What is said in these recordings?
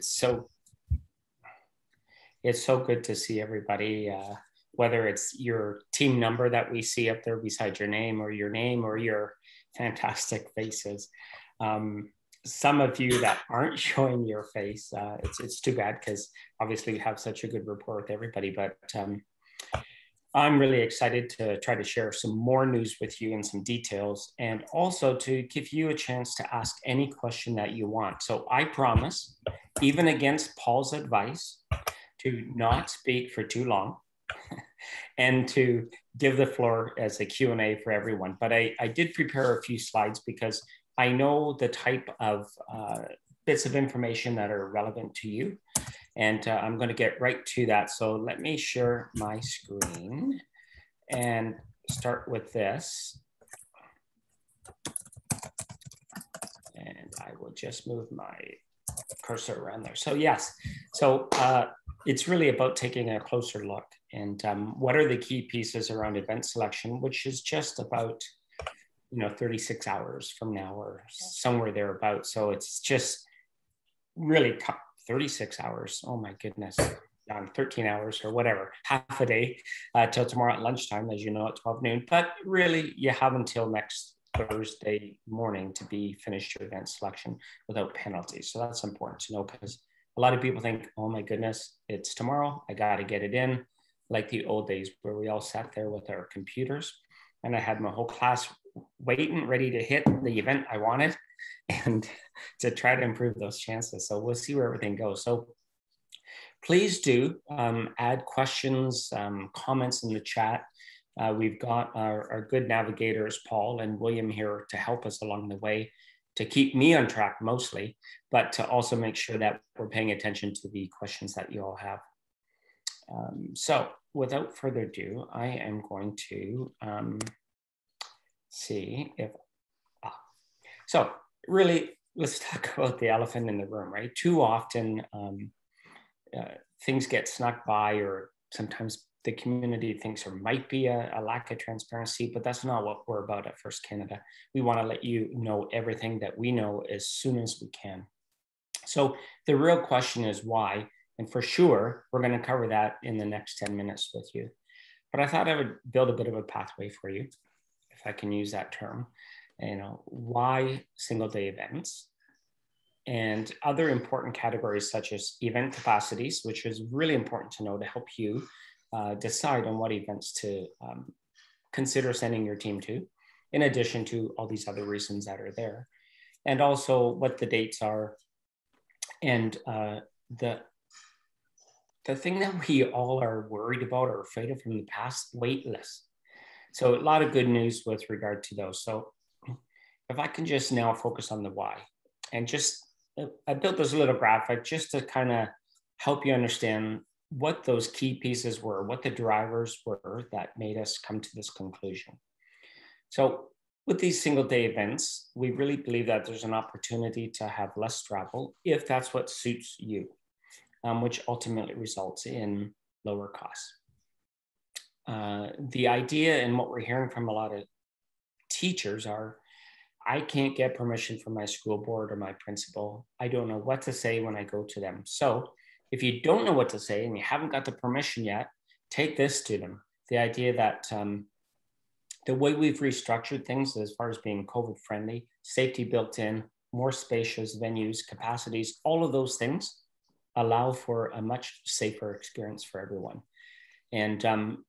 so it's so good to see everybody uh, whether it's your team number that we see up there beside your name or your name or your fantastic faces. Um, some of you that aren't showing your face uh, it's, it's too bad because obviously we have such a good rapport with everybody but um, I'm really excited to try to share some more news with you and some details, and also to give you a chance to ask any question that you want. So I promise, even against Paul's advice, to not speak for too long and to give the floor as a Q&A for everyone. But I, I did prepare a few slides because I know the type of uh, bits of information that are relevant to you. And uh, I'm going to get right to that. So let me share my screen and start with this. And I will just move my cursor around there. So yes, so uh, it's really about taking a closer look and um, what are the key pieces around event selection, which is just about you know 36 hours from now or somewhere thereabouts. So it's just really 36 hours. Oh my goodness. Um, 13 hours or whatever, half a day uh, till tomorrow at lunchtime, as you know, at 12 noon. But really, you have until next Thursday morning to be finished your event selection without penalties. So that's important to know because a lot of people think, oh my goodness, it's tomorrow. I got to get it in. Like the old days where we all sat there with our computers and I had my whole class waiting, ready to hit the event I wanted and to try to improve those chances. So we'll see where everything goes. So please do um, add questions, um, comments in the chat. Uh, we've got our, our, good navigators, Paul and William here to help us along the way, to keep me on track mostly, but to also make sure that we're paying attention to the questions that you all have. Um, so without further ado, I am going to um, see if, ah. so really, let's talk about the elephant in the room, right? Too often, um, uh, things get snuck by, or sometimes the community thinks there might be a, a, lack of transparency, but that's not what we're about at First Canada. We want to let you know everything that we know as soon as we can. So the real question is why, and for sure, we're going to cover that in the next 10 minutes with you. But I thought I would build a bit of a pathway for you, if I can use that term you know, why single day events and other important categories such as event capacities, which is really important to know to help you uh, decide on what events to um, consider sending your team to, in addition to all these other reasons that are there. And also what the dates are and uh, the the thing that we all are worried about or afraid of from the past, wait lists. So a lot of good news with regard to those. So if I can just now focus on the why and just, I built this little graphic just to kind of help you understand what those key pieces were, what the drivers were that made us come to this conclusion. So with these single day events, we really believe that there's an opportunity to have less travel if that's what suits you, um, which ultimately results in lower costs. Uh, the idea and what we're hearing from a lot of teachers are I can't get permission from my school board or my principal. I don't know what to say when I go to them. So if you don't know what to say and you haven't got the permission yet, take this to them. The idea that um, the way we've restructured things as far as being COVID friendly, safety built in, more spacious venues, capacities, all of those things allow for a much safer experience for everyone. And, um,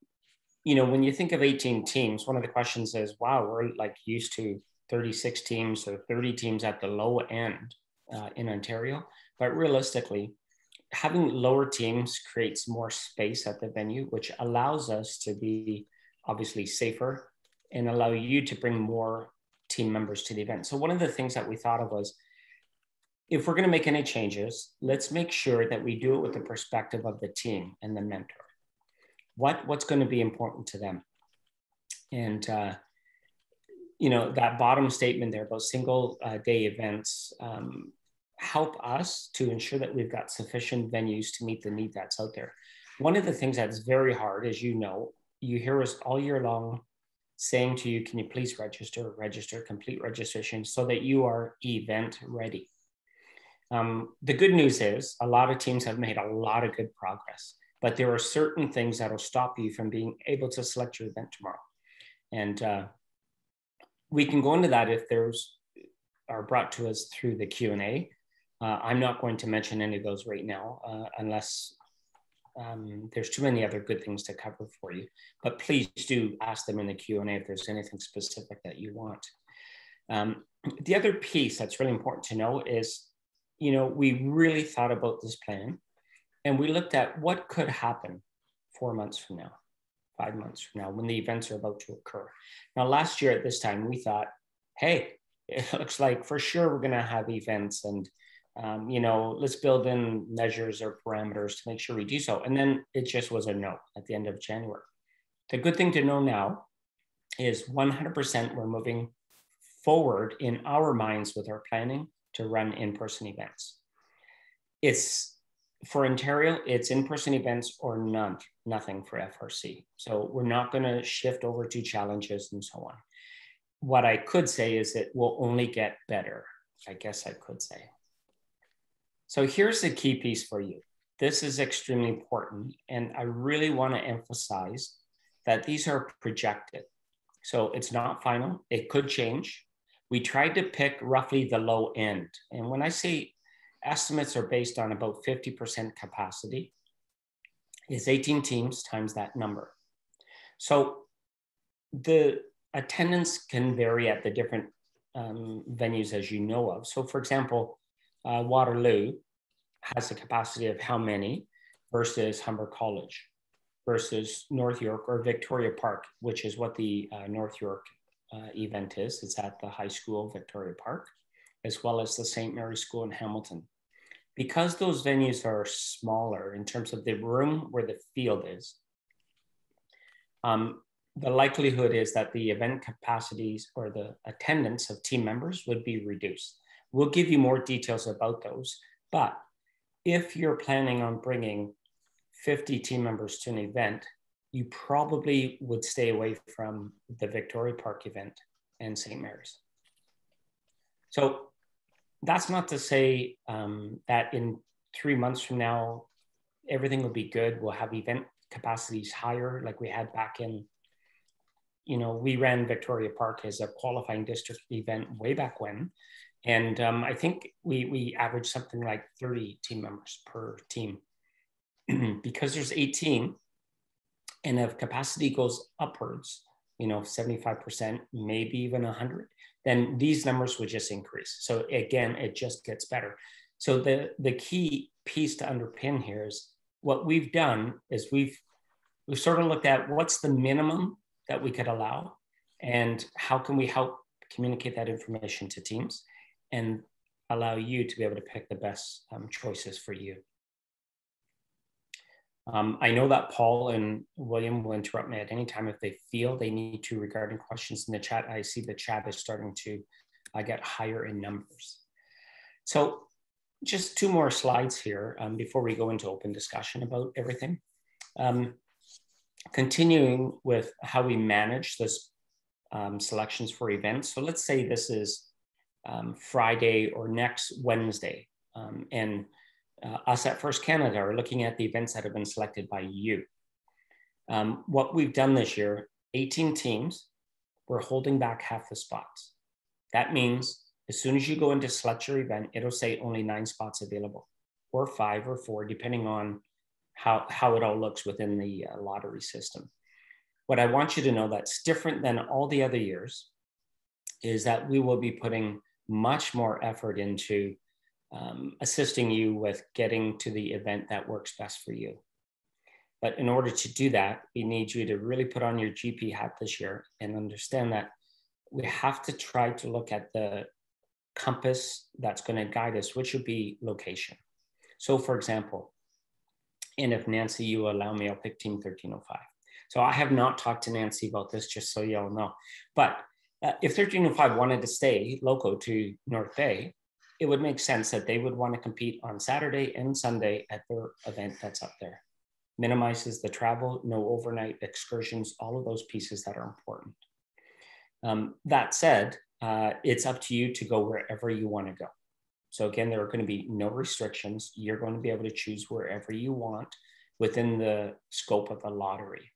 you know, when you think of 18 teams, one of the questions is, wow, we're like used to 36 teams or 30 teams at the low end uh, in Ontario. But realistically, having lower teams creates more space at the venue, which allows us to be obviously safer and allow you to bring more team members to the event. So one of the things that we thought of was if we're going to make any changes, let's make sure that we do it with the perspective of the team and the mentor. What, what's going to be important to them? And uh, you know, that bottom statement there about single uh, day events um, help us to ensure that we've got sufficient venues to meet the need that's out there. One of the things that's very hard, as you know, you hear us all year long saying to you, can you please register, register, complete registration so that you are event ready. Um, the good news is a lot of teams have made a lot of good progress, but there are certain things that will stop you from being able to select your event tomorrow. And uh, we can go into that if there's are brought to us through the Q&A. Uh, I'm not going to mention any of those right now uh, unless um, there's too many other good things to cover for you. But please do ask them in the Q&A if there's anything specific that you want. Um, the other piece that's really important to know is, you know, we really thought about this plan and we looked at what could happen four months from now, five months from now, when the events are about to occur. Now, last year at this time, we thought, hey, it looks like for sure we're going to have events and um, you know let's build in measures or parameters to make sure we do so. And then it just was a no at the end of january. The good thing to know now is 100% we're moving forward in our minds with our planning to run in-person events. It's for ontario it's in-person events or none nothing for frc so we're not going to shift over to challenges and so on what I could say is it will only get better. I guess I could say. So here's the key piece for you. This is extremely important. And I really want to emphasize that these are projected. So it's not final, it could change. We tried to pick roughly the low end. And when I say estimates are based on about 50% capacity, is 18 teams times that number. So the attendance can vary at the different um, venues as you know of. So for example, uh, Waterloo has a capacity of how many versus Humber College versus North York or Victoria Park, which is what the uh, North York uh, event is. It's at the high school, Victoria Park, as well as the St. Mary's School in Hamilton. Because those venues are smaller in terms of the room where the field is, um, the likelihood is that the event capacities or the attendance of team members would be reduced. We'll give you more details about those. But if you're planning on bringing 50 team members to an event, you probably would stay away from the Victoria Park event and St. Mary's. So that's not to say um, that in three months from now, everything will be good. We'll have event capacities higher like we had back in you know, we ran Victoria Park as a qualifying district event way back when. And um, I think we, we averaged something like 30 team members per team. because there's 18, and if capacity goes upwards, you know, 75%, maybe even 100, then these numbers would just increase. So again, it just gets better. So the, the key piece to underpin here is what we've done is we've, we've sort of looked at what's the minimum that we could allow and how can we help communicate that information to teams and allow you to be able to pick the best um, choices for you. Um, I know that Paul and William will interrupt me at any time if they feel they need to regarding questions in the chat. I see the chat is starting to uh, get higher in numbers. So just two more slides here um, before we go into open discussion about everything. Um, continuing with how we manage this um, selections for events. So let's say this is um, Friday or next Wednesday. Um, and uh, us at First Canada are looking at the events that have been selected by you. Um, what we've done this year, 18 teams, we're holding back half the spots. That means as soon as you go into select your event, it'll say only nine spots available, or five or four, depending on how, how it all looks within the uh, lottery system. What I want you to know that's different than all the other years is that we will be putting much more effort into um, assisting you with getting to the event that works best for you. But in order to do that, we need you to really put on your GP hat this year and understand that we have to try to look at the compass that's going to guide us, which would be location. So, for example, and if Nancy, you allow me, I'll pick team 1305. So I have not talked to Nancy about this, just so y'all know. But uh, if 1305 wanted to stay local to North Bay, it would make sense that they would want to compete on Saturday and Sunday at their event that's up there. Minimizes the travel, no overnight excursions, all of those pieces that are important. Um, that said, uh, it's up to you to go wherever you want to go. So again, there are going to be no restrictions. You're going to be able to choose wherever you want within the scope of a lottery.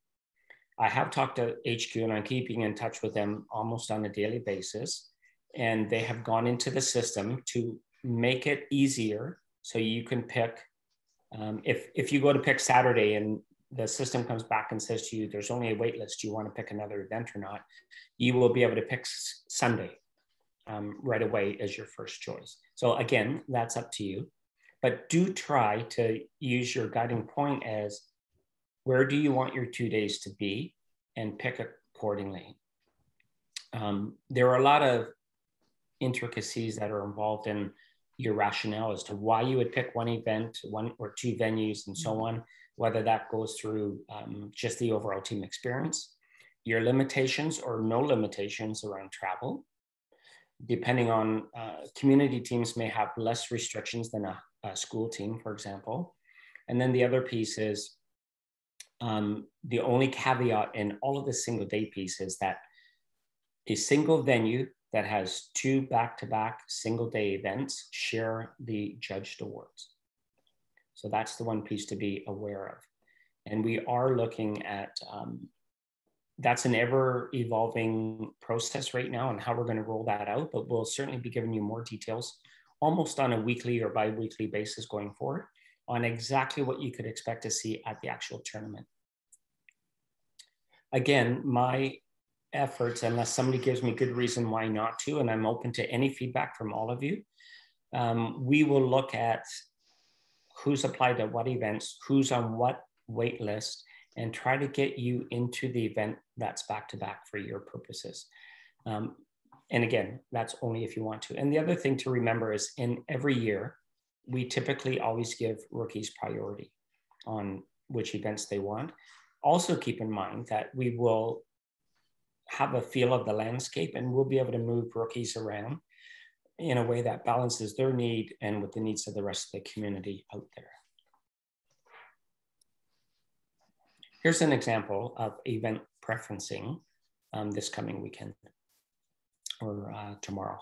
I have talked to HQ and I'm keeping in touch with them almost on a daily basis. And they have gone into the system to make it easier so you can pick. Um, if, if you go to pick Saturday and the system comes back and says to you, there's only a wait list, do you want to pick another event or not? You will be able to pick Sunday um, right away as your first choice. So again, that's up to you. But do try to use your guiding point as where do you want your two days to be and pick accordingly. Um, there are a lot of intricacies that are involved in your rationale as to why you would pick one event, one or two venues, and so mm-hmm. on, whether that goes through um, just the overall team experience, your limitations or no limitations around travel. Depending on uh, community teams may have less restrictions than a, a, school team, for example. And then the other piece is um, the only caveat in all of the single day piece is that a single venue that has two back-to-back single day events share the judged awards. So that's the one piece to be aware of. And we are looking at, um, that's an ever evolving process right now and how we're gonna roll that out, but we'll certainly be giving you more details almost on a weekly or bi-weekly basis going forward on exactly what you could expect to see at the actual tournament. Again, my efforts unless somebody gives me good reason why not to, and I'm open to any feedback from all of you. Um, we will look at who's applied at what events, who's on what wait list, and try to get you into the event that's back to back for your purposes. Um, and again, that's only if you want to. And the other thing to remember is in every year, we typically always give rookies priority on which events they want. Also keep in mind that we will have a feel of the landscape and we'll be able to move rookies around in a way that balances their need and with the needs of the rest of the community out there. Here's an example of event preferencing um, this coming weekend or uh, tomorrow.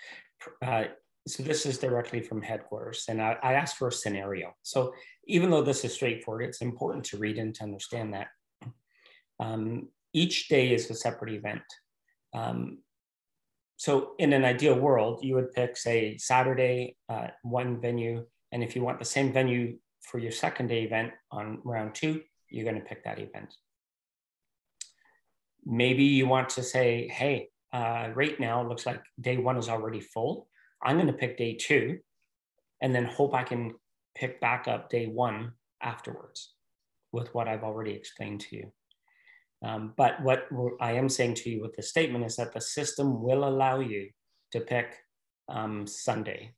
uh, so this is directly from headquarters and I, I asked for a scenario. So even though this is straightforward, it's important to read and to understand that. Um, each day is a separate event. Um, so in an ideal world, you would pick, say, Saturday, uh, one venue. And if you want the same venue for your second day event on round two, you're going to pick that event. Maybe you want to say, hey, uh, right now it looks like day one is already full. I'm going to pick day two and then hope I can pick back up day one afterwards with what I've already explained to you. Um, but what I am saying to you with the statement is that the system will allow you to pick um, Sunday.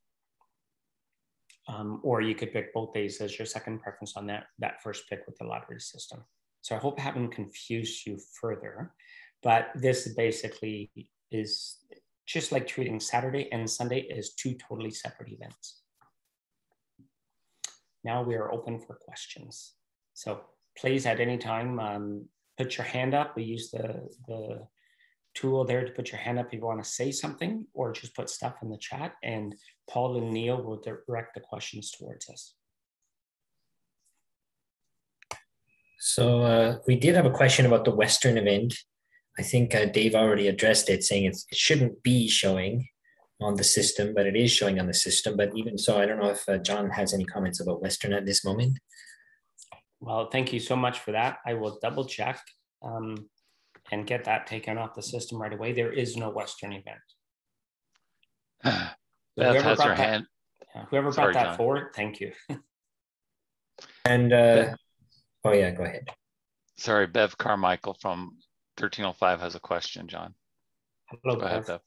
Um, or you could pick both days as your second preference on that, that first pick with the lottery system. So I hope I haven't confused you further, but this basically is just like treating Saturday and Sunday as two totally separate events. Now we are open for questions. So please at any time, um, put your hand up. We use the, the tool there to put your hand up if you want to say something or just put stuff in the chat and Paul and Neal will direct the questions towards us. So uh, we did have a question about the Western event. I think uh, Dave already addressed it, saying it shouldn't be showing on the system, but it is showing on the system. But even so, I don't know if uh, John has any comments about Western at this moment. Well, thank you so much for that. I will double check um, and get that taken off the system right away. There is no Western event. Beth has her that, hand. Yeah, whoever Sorry, brought that John. forward, thank you. and uh, oh yeah, go ahead. Sorry, Bev Carmichael from 1305 has a question, John. Hello, go ahead, Bev.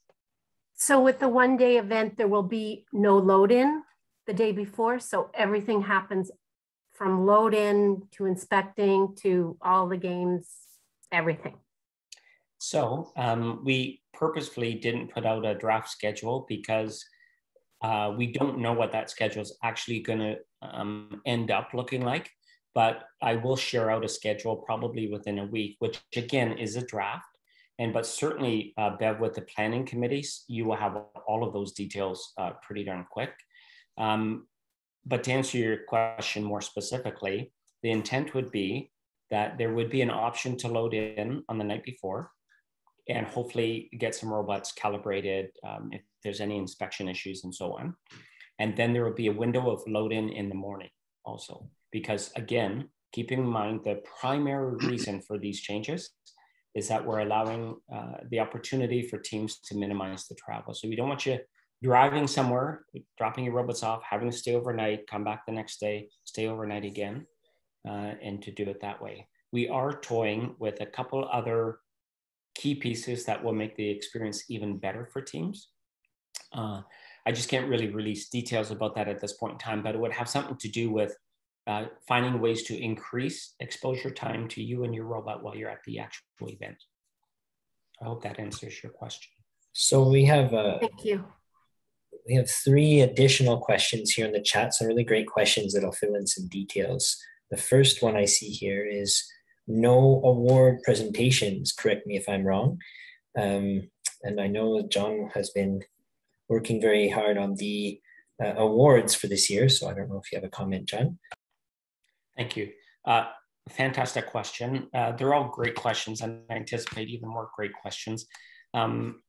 So with the one day event, there will be no load in the day before. So everything happens from load in to inspecting to all the games, everything? So um, we purposefully didn't put out a draft schedule because uh, we don't know what that schedule is actually going to um, end up looking like. But I will share out a schedule probably within a week, which again is a draft. And but certainly, uh, Bev, with the planning committees, you will have all of those details uh, pretty darn quick. Um, but to answer your question more specifically, the intent would be that there would be an option to load in on the night before and hopefully get some robots calibrated um, if there's any inspection issues and so on. And then there will be a window of load in in the morning also, because again, keeping in mind the primary reason for these changes is that we're allowing uh, the opportunity for teams to minimize the travel. So we don't want you driving somewhere, dropping your robots off, having to stay overnight, come back the next day, stay overnight again, uh, and to do it that way. We are toying with a couple other key pieces that will make the experience even better for teams. Uh, I just can't really release details about that at this point in time, but it would have something to do with uh, finding ways to increase exposure time to you and your robot while you're at the actual event. I hope that answers your question. So we have uh, Thank you. We have three additional questions here in the chat. Some really great questions that'll fill in some details. The first one I see here is no award presentations. Correct me if I'm wrong. Um, and I know John has been working very hard on the uh, awards for this year. So I don't know if you have a comment, John. Thank you. Uh, fantastic question. Uh, they're all great questions, and I anticipate even more great questions. Um,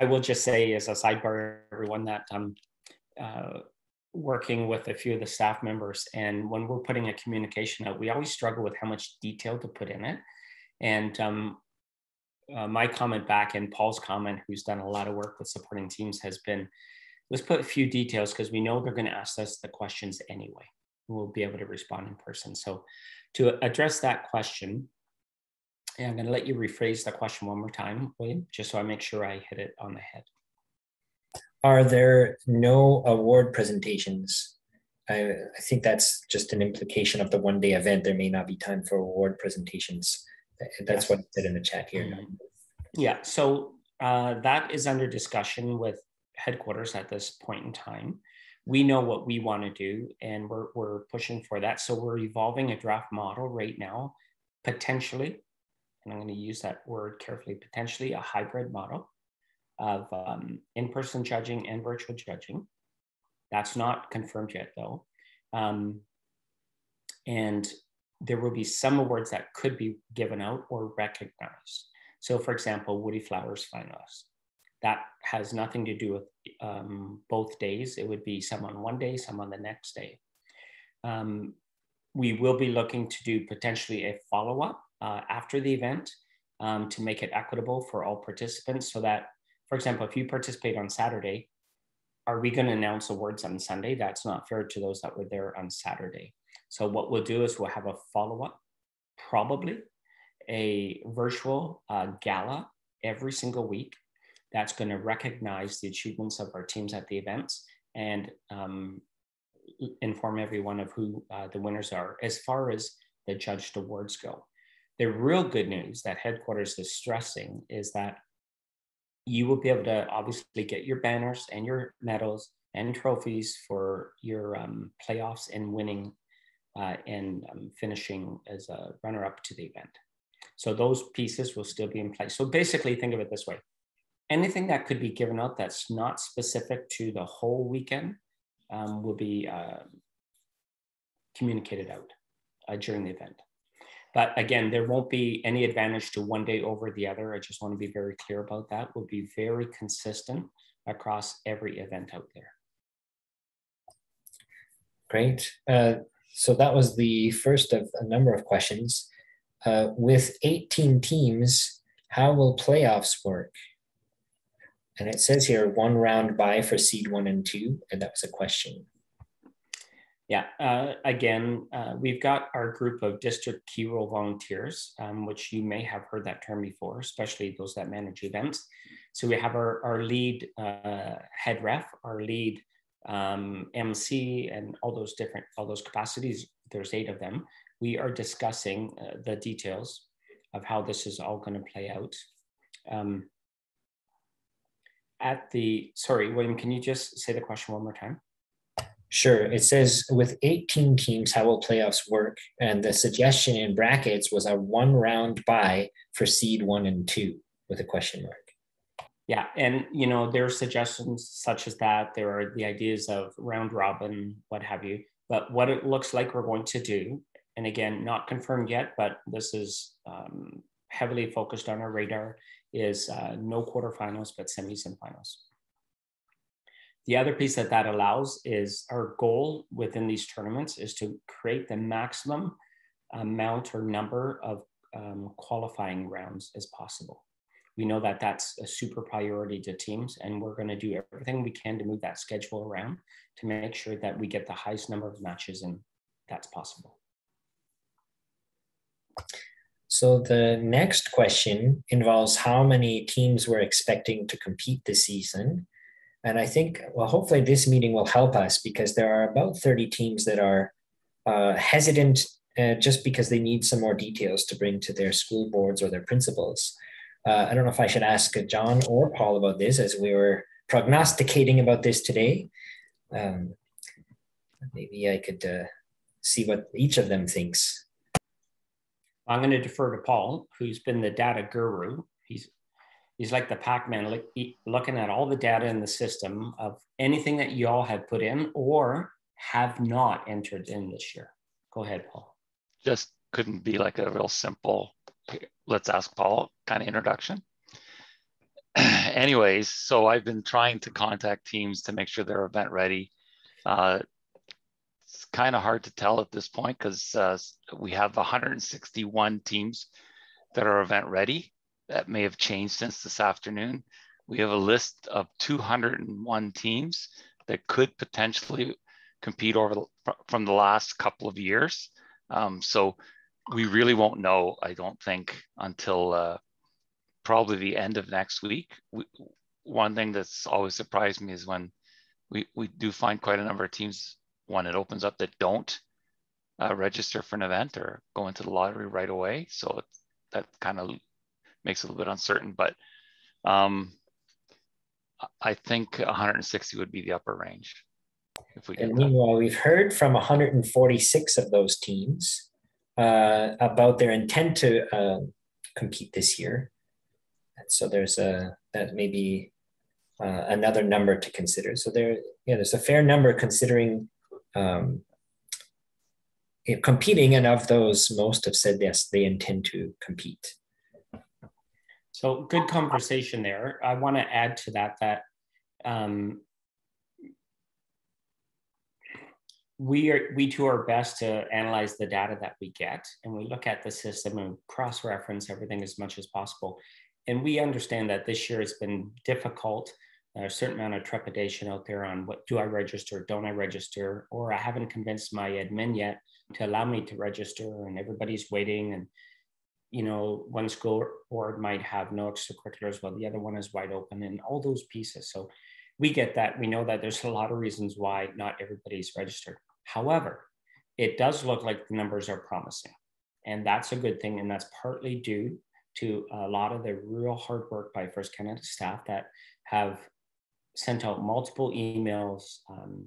I will just say, as a sidebar, everyone, that I'm uh, working with a few of the staff members, and when we're putting a communication out, we always struggle with how much detail to put in it. And um, uh, my comment back and Paul's comment, who's done a lot of work with supporting teams, has been let's put a few details because we know they're going to ask us the questions anyway we'll be able to respond in person. So to address that question, I'm going to let you rephrase the question one more time, William, just so I make sure I hit it on the head. Are there no award presentations? I, I think that's just an implication of the one day event. There may not be time for award presentations. That's yes. what I said in the chat here. Mm-hmm. Yeah, so uh, that is under discussion with headquarters at this point in time we know what we want to do and we're, we're pushing for that. So we're evolving a draft model right now, potentially, and I'm going to use that word carefully, potentially a hybrid model of um, in-person judging and virtual judging. That's not confirmed yet though. Um, and there will be some awards that could be given out or recognized. So for example, Woody Flowers finalists that has nothing to do with um, both days. It would be some on one day, some on the next day. Um, we will be looking to do potentially a follow up uh, after the event um, to make it equitable for all participants so that, for example, if you participate on Saturday, are we going to announce awards on Sunday? That's not fair to those that were there on Saturday. So, what we'll do is we'll have a follow up, probably a virtual uh, gala every single week that's going to recognize the achievements of our teams at the events and um, inform everyone of who uh, the winners are as far as the judged awards go. The real good news that headquarters is stressing is that you will be able to obviously get your banners and your medals and trophies for your um, playoffs and winning uh, and um, finishing as a runner up to the event. So those pieces will still be in place. So basically, think of it this way anything that could be given out that's not specific to the whole weekend um, will be uh, communicated out uh, during the event. But again, there won't be any advantage to one day over the other. I just want to be very clear about that. We'll be very consistent across every event out there. Great. Uh, so that was the first of a number of questions. Uh, with 18 teams, how will playoffs work? And it says here one round bye for seed one and two, and that was a question. Yeah, uh, again, uh, we've got our group of district key role volunteers, um, which you may have heard that term before, especially those that manage events. So we have our, our lead uh, head ref, our lead um, MC, and all those different, all those capacities. There's eight of them. We are discussing uh, the details of how this is all going to play out. Um, at the, sorry, William, can you just say the question one more time? Sure. It says with 18 teams, how will playoffs work? And the suggestion in brackets was a one round bye for seed one and two with a question mark. Yeah, and you know there are suggestions such as that. There are the ideas of round robin, what have you. But what it looks like we're going to do, and again, not confirmed yet, but this is um, heavily focused on our radar, is uh, no quarterfinals, but semis and finals. The other piece that that allows is our goal within these tournaments is to create the maximum amount or number of um, qualifying rounds as possible. We know that that's a super priority to teams, and we're going to do everything we can to move that schedule around to make sure that we get the highest number of matches and that's possible. So the next question involves how many teams we're expecting to compete this season. And I think, well, hopefully this meeting will help us because there are about 30 teams that are uh, hesitant uh, just because they need some more details to bring to their school boards or their principals. Uh, I don't know if I should ask John or Paul about this as we were prognosticating about this today. Um, maybe I could uh, see what each of them thinks. I'm going to defer to Paul, who's been the data guru. He's he's like the Pac-Man, look, looking at all the data in the system of anything that y'all have put in or have not entered in this year. Go ahead, Paul. Just couldn't be like a real simple, let's ask Paul kind of introduction. Anyways, so I've been trying to contact teams to make sure they're event ready. Uh, it's kind of hard to tell at this point because uh, we have 161 teams that are event ready. That may have changed since this afternoon. We have a list of 201 teams that could potentially compete over the, from the last couple of years. Um, so we really won't know, I don't think, until uh, probably the end of next week. We, one thing that's always surprised me is when we, we do find quite a number of teams when it opens up that don't uh, register for an event or go into the lottery right away. So that kind of makes it a little bit uncertain, but um, I think 160 would be the upper range. If we and meanwhile, that. we've heard from 146 of those teams uh, about their intent to uh, compete this year. And so there's a that maybe uh, another number to consider. So there, yeah, there's a fair number considering um, competing, and of those, most have said yes, they intend to compete. So good conversation there. I want to add to that that um, we are we do our best to analyze the data that we get, and we look at the system and cross-reference everything as much as possible. And we understand that this year has been difficult a certain amount of trepidation out there on what do I register, don't I register, or I haven't convinced my admin yet to allow me to register, and everybody's waiting. And you know, one school board might have no extracurriculars, while the other one is wide open, and all those pieces. So we get that. We know that there's a lot of reasons why not everybody's registered. However, it does look like the numbers are promising, and that's a good thing, and that's partly due to a lot of the real hard work by First Canada staff that have sent out multiple emails um,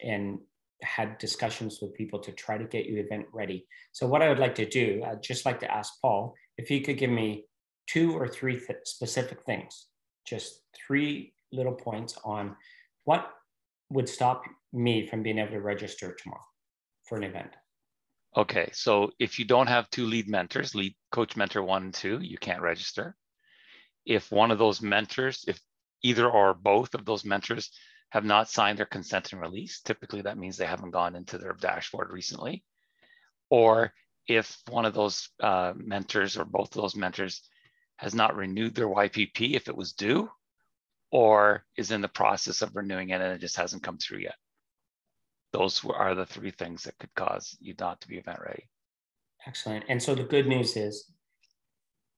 and had discussions with people to try to get you event ready. So what I would like to do, I'd just like to ask Paul if he could give me two or three th- specific things, just three little points on what would stop me from being able to register tomorrow for an event. Okay, so if you don't have two lead mentors, lead coach mentor one and two, you can't register. If one of those mentors, if either or both of those mentors have not signed their consent and release. Typically, that means they haven't gone into their dashboard recently. Or if one of those uh, mentors or both of those mentors has not renewed their YPP if it was due, or is in the process of renewing it and it just hasn't come through yet. Those are the three things that could cause you not to be event ready. Excellent. And so the good news is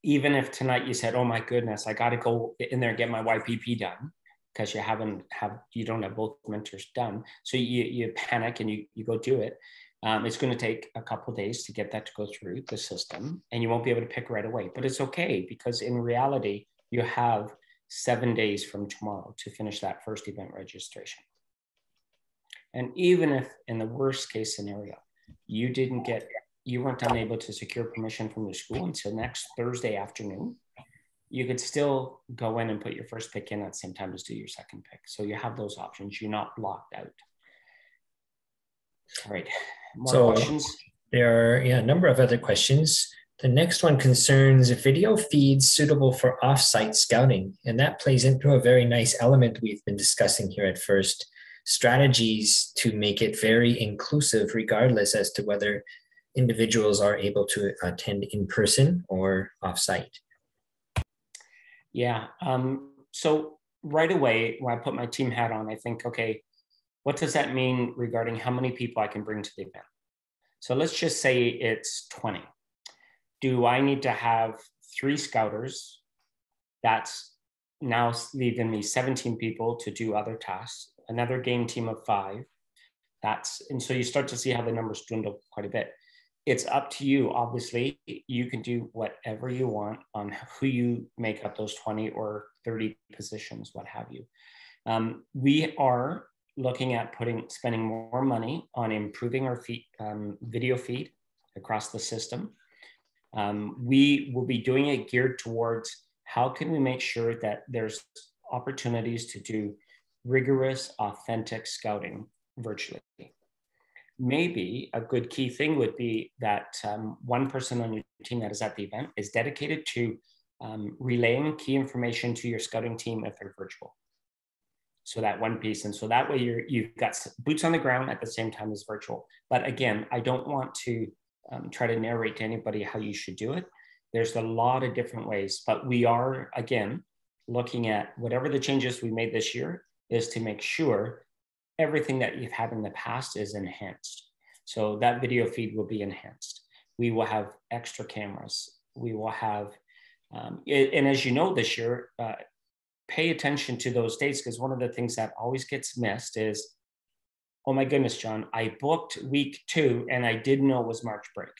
even if tonight you said, "Oh my goodness, I got to go in there and get my YPP done," because you haven't have you don't have both mentors done, so you you panic and you you go do it. Um, it's going to take a couple days to get that to go through the system, and you won't be able to pick right away. But it's okay because in reality, you have seven days from tomorrow to finish that first event registration. And even if, in the worst case scenario, you didn't get you weren't unable to secure permission from your school until next Thursday afternoon, you could still go in and put your first pick in at the same time as do your second pick. So you have those options. You're not blocked out. All right. More So- questions? There are yeah, a number of other questions. The next one concerns video feeds suitable for offsite scouting. And that plays into a very nice element we've been discussing here at first strategies to make it very inclusive, regardless as to whether individuals are able to attend in person or offsite. Yeah. Um, so right away, when I put my team hat on, I think, okay, what does that mean regarding how many people I can bring to the event? So let's just say it's 20. Do I need to have three scouters? That's now leaving me 17 people to do other tasks, another game team of five. That's and so you start to see how the numbers dwindle quite a bit. It's up to you. Obviously, you can do whatever you want on who you make up those 20 or 30 positions, what have you. Um, we are looking at putting spending more money on improving our feed, um, video feed across the system. Um, we will be doing it geared towards how can we make sure that there's opportunities to do rigorous, authentic scouting virtually. Maybe a good key thing would be that um, one person on your team that is at the event is dedicated to um, relaying key information to your scouting team if they're virtual. So that one piece, and so that way you're you've got boots on the ground at the same time as virtual. But again, I don't want to um, try to narrate to anybody how you should do it. There's a lot of different ways, but we are again looking at whatever the changes we made this year is to make sure everything that you've had in the past is enhanced. So that video feed will be enhanced. We will have extra cameras. We will have, um, and as you know, this year, uh, pay attention to those dates because one of the things that always gets missed is, oh my goodness, John, I booked week two and I didn't know it was March break.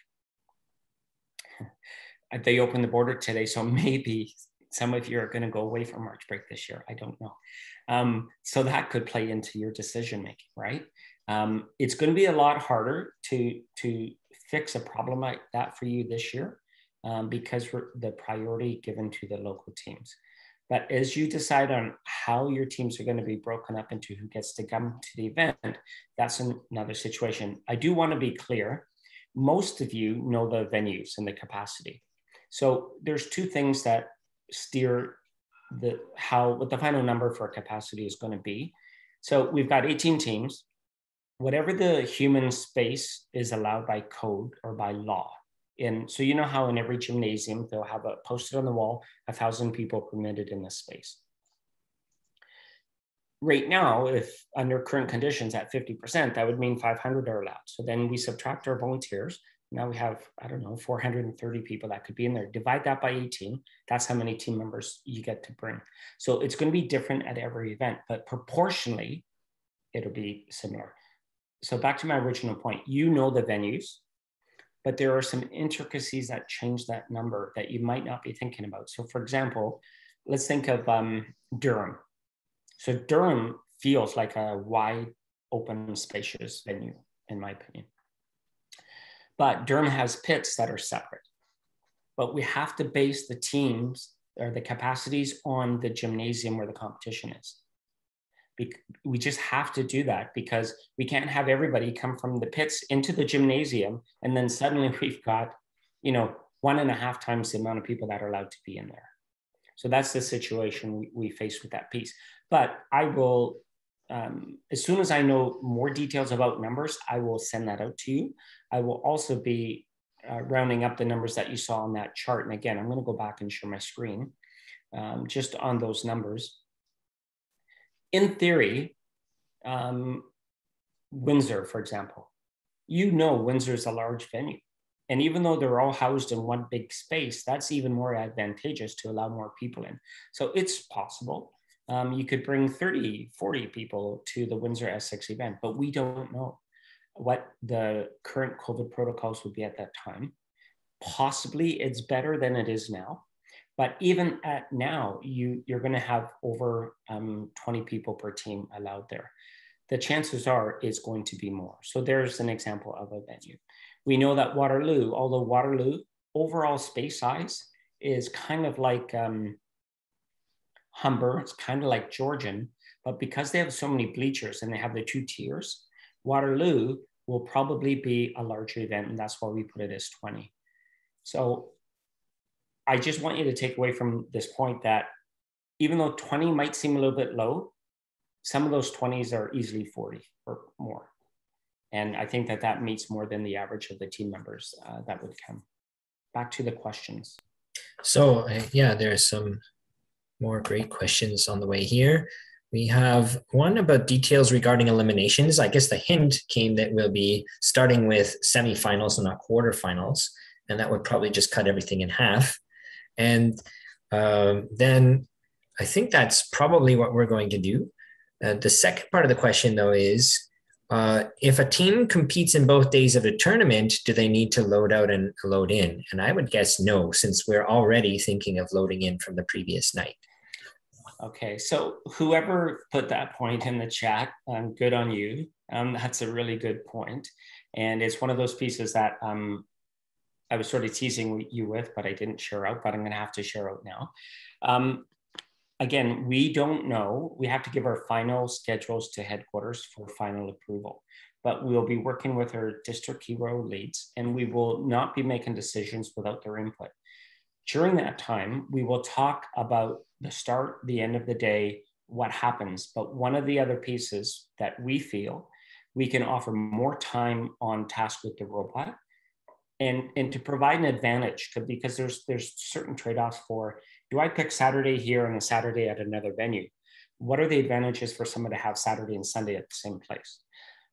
they opened the border today, so maybe some of you are going to go away for March break this year. I don't know. Um, so that could play into your decision making, right? Um, it's going to be a lot harder to to fix a problem like that for you this year um, because the priority given to the local teams. But as you decide on how your teams are going to be broken up into who gets to come to the event, that's another situation. I do want to be clear. Most of you know the venues and the capacity. So there's two things that steer the how what the final number for capacity is going to be. So we've got 18 teams. Whatever the human space is allowed by code or by law. And so you know how in every gymnasium they'll have a posted on the wall, a thousand people permitted in this space. Right now, if under current conditions at 50%, that would mean 500 are allowed. So then we subtract our volunteers now we have, I don't know, 430 people that could be in there. Divide that by 18. That's how many team members you get to bring. So it's going to be different at every event, but proportionally, it'll be similar. So back to my original point, you know the venues, but there are some intricacies that change that number that you might not be thinking about. So for example, let's think of um, Durham. So Durham feels like a wide open, spacious venue, in my opinion. But Durham has pits that are separate. But we have to base the teams or the capacities on the gymnasium where the competition is. We just have to do that because we can't have everybody come from the pits into the gymnasium and then suddenly we've got, you know, one and a half times the amount of people that are allowed to be in there. So that's the situation we, face with that piece. But I will um, as soon as I know more details about numbers, I will send that out to you. I will also be uh, rounding up the numbers that you saw on that chart. And again, I'm going to go back and share my screen um, just on those numbers. In theory, um, Windsor, for example, you know Windsor is a large venue. And even though they're all housed in one big space, that's even more advantageous to allow more people in. So it's possible um, you could bring 30, 40 people to the Windsor Essex event, but we don't know what the current COVID protocols would be at that time. Possibly it's better than it is now. But even at now, you, you're going to have over um, 20 people per team allowed there. The chances are it's going to be more. So there's an example of a venue. We know that Waterloo, although Waterloo overall space size is kind of like um, Humber, it's kind of like Georgian, but because they have so many bleachers and they have the two tiers, Waterloo will probably be a larger event, and that's why we put it as 20. So I just want you to take away from this point that even though 20 might seem a little bit low, some of those 20s are easily 40 or more. And I think that that meets more than the average of the team members uh, that would come. Back to the questions. So, uh, yeah, there are some more great questions on the way here. We have one about details regarding eliminations. I guess the hint came that we'll be starting with semifinals and not quarterfinals, and that would probably just cut everything in half. And um, then I think that's probably what we're going to do. Uh, the second part of the question, though, is uh, if a team competes in both days of the tournament, do they need to load out and load in? And I would guess no, since we're already thinking of loading in from the previous night. Okay, so whoever put that point in the chat, um, good on you. Um, that's a really good point. And it's one of those pieces that um, I was sort of teasing you with, but I didn't share out, but I'm going to have to share out now. Um, again, we don't know. We have to give our final schedules to headquarters for final approval. But we'll be working with our district hero leads, and we will not be making decisions without their input. During that time, we will talk about the start, the end of the day, what happens. But one of the other pieces that we feel we can offer more time on task with the robot and, and to provide an advantage because there's there's certain trade-offs for do I pick Saturday here and a Saturday at another venue? What are the advantages for someone to have Saturday and Sunday at the same place?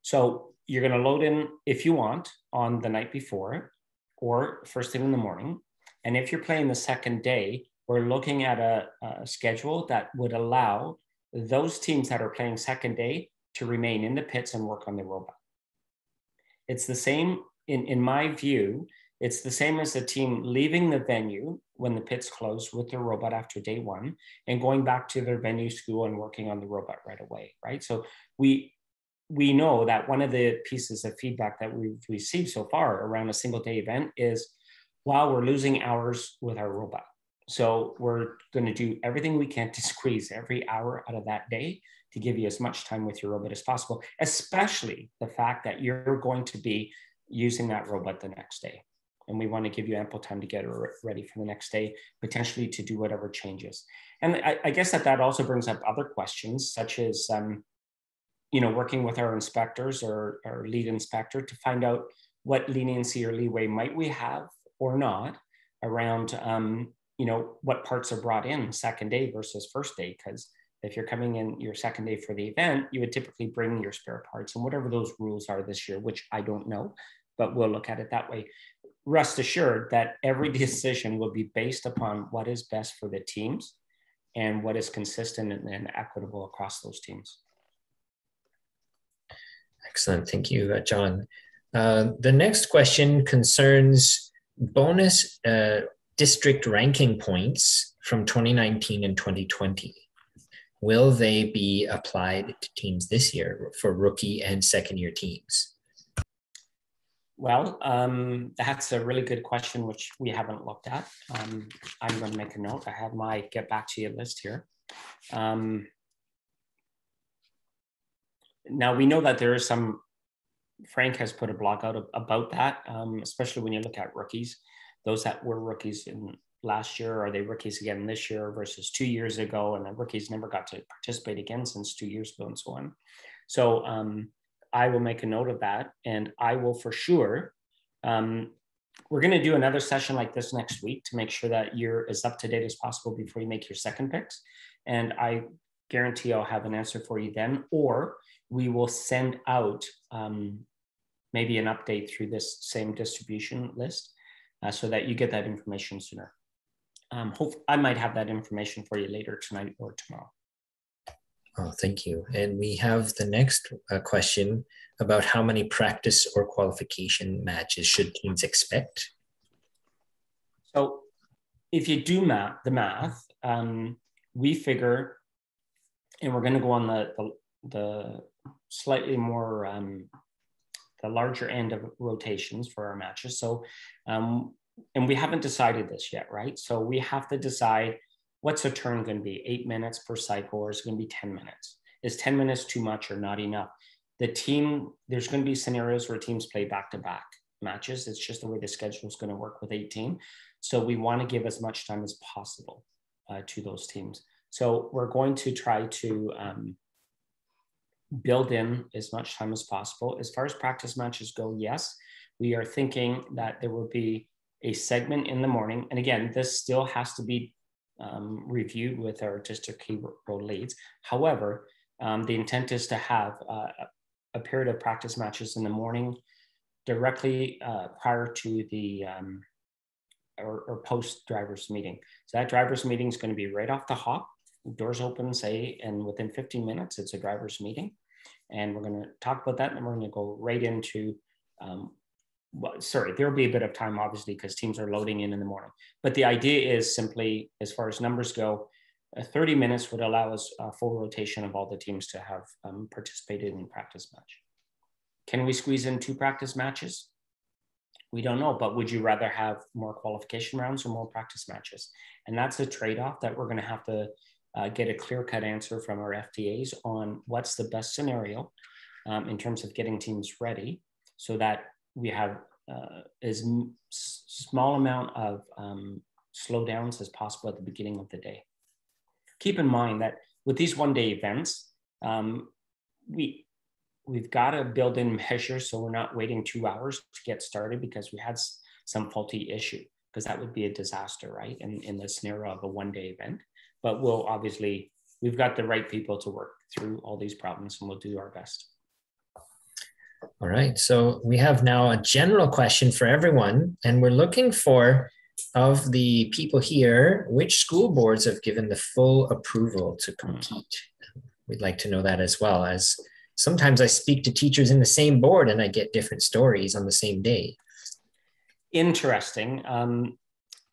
So you're going to load in if you want on the night before or first thing in the morning. And if you're playing the second day, we're looking at a, a schedule that would allow those teams that are playing second day to remain in the pits and work on the robot. It's the same, in, in my view, it's the same as the team leaving the venue when the pits close with their robot after day one and going back to their venue school and working on the robot right away, right? So we we know that one of the pieces of feedback that we've received so far around a single day event is while we're losing hours with our robot. So we're going to do everything we can to squeeze every hour out of that day to give you as much time with your robot as possible, especially the fact that you're going to be using that robot the next day. And we want to give you ample time to get ready for the next day, potentially to do whatever changes. And I, I guess that that also brings up other questions, such as, um, you know, working with our inspectors or our lead inspector to find out what leniency or leeway might we have or not around um, you know what parts are brought in second day versus first day. Because if you're coming in your second day for the event you would typically bring your spare parts and whatever those rules are this year which i don't know but we'll look at it that way. Rest assured that every decision will be based upon what is best for the teams and what is consistent and, and equitable across those teams. Excellent. Thank you uh, john. Uh, the next question concerns bonus uh, district ranking points from 2019 and 2020. Will they be applied to teams this year for rookie and second year teams? Well, um, that's a really good question, which we haven't looked at. Um, I'm going to make a note. I have my get back to you list here. Um, now we know that there is some Frank has put a blog out about that, um, especially when you look at rookies. Those that were rookies in last year, are they rookies again this year versus two years ago? And the rookies never got to participate again since two years ago and so on. So um, I will make a note of that and I will for sure. Um, we're going to do another session like this next week to make sure that you're as up to date as possible before you make your second picks. And I guarantee I'll have an answer for you then, or we will send out um, maybe an update through this same distribution list uh, so that you get that information sooner. Um, hope I might have that information for you later tonight or tomorrow. Oh, thank you. And we have the next uh, question about how many practice or qualification matches should teams expect? So if you do math, the math, um, we figure, and we're going to go on the, the, the slightly more um, the larger end of rotations for our matches. So um, and we haven't decided this yet, right? So we have to decide what's a turn going to be eight minutes per cycle or is it going to be 10 minutes? Is 10 minutes too much or not enough? The team, there's going to be scenarios where teams play back to back matches. It's just the way the schedule is going to work with 18. So we want to give as much time as possible uh, to those teams. So we're going to try to um, build in as much time as possible. As far as practice matches go, yes, we are thinking that there will be a segment in the morning. And again, this still has to be um, reviewed with our district hero leads. However, um, the intent is to have uh, a period of practice matches in the morning directly uh, prior to the um, or, or, post driver's meeting. So that driver's meeting is going to be right off the hop. Doors open, say, and within 15 minutes, it's a driver's meeting. And we're going to talk about that, and we're going to go right into um, well, sorry, there will be a bit of time, obviously, because teams are loading in in the morning. But the idea is simply, as far as numbers go, uh, 30 minutes would allow us a full rotation of all the teams to have um, participated in practice match. Can we squeeze in two practice matches? We don't know, but would you rather have more qualification rounds or more practice matches? And that's a trade off that we're going to have to uh, get a clear cut answer from our FTAs on what's the best scenario um, in terms of getting teams ready so that we have uh, as small amount of um, slowdowns as possible at the beginning of the day. Keep in mind that with these one day events, um, we, we've got to build in measures so we're not waiting two hours to get started because we had some faulty issue because that would be a disaster, right? In, in the scenario of a one day event. But we'll obviously, we've got the right people to work through all these problems and we'll do our best. All right. So we have now a general question for everyone, and we're looking for of the people here, which school boards have given the full approval to compete? We'd like to know that as well as sometimes I speak to teachers in the same board and I get different stories on the same day. Interesting. Um,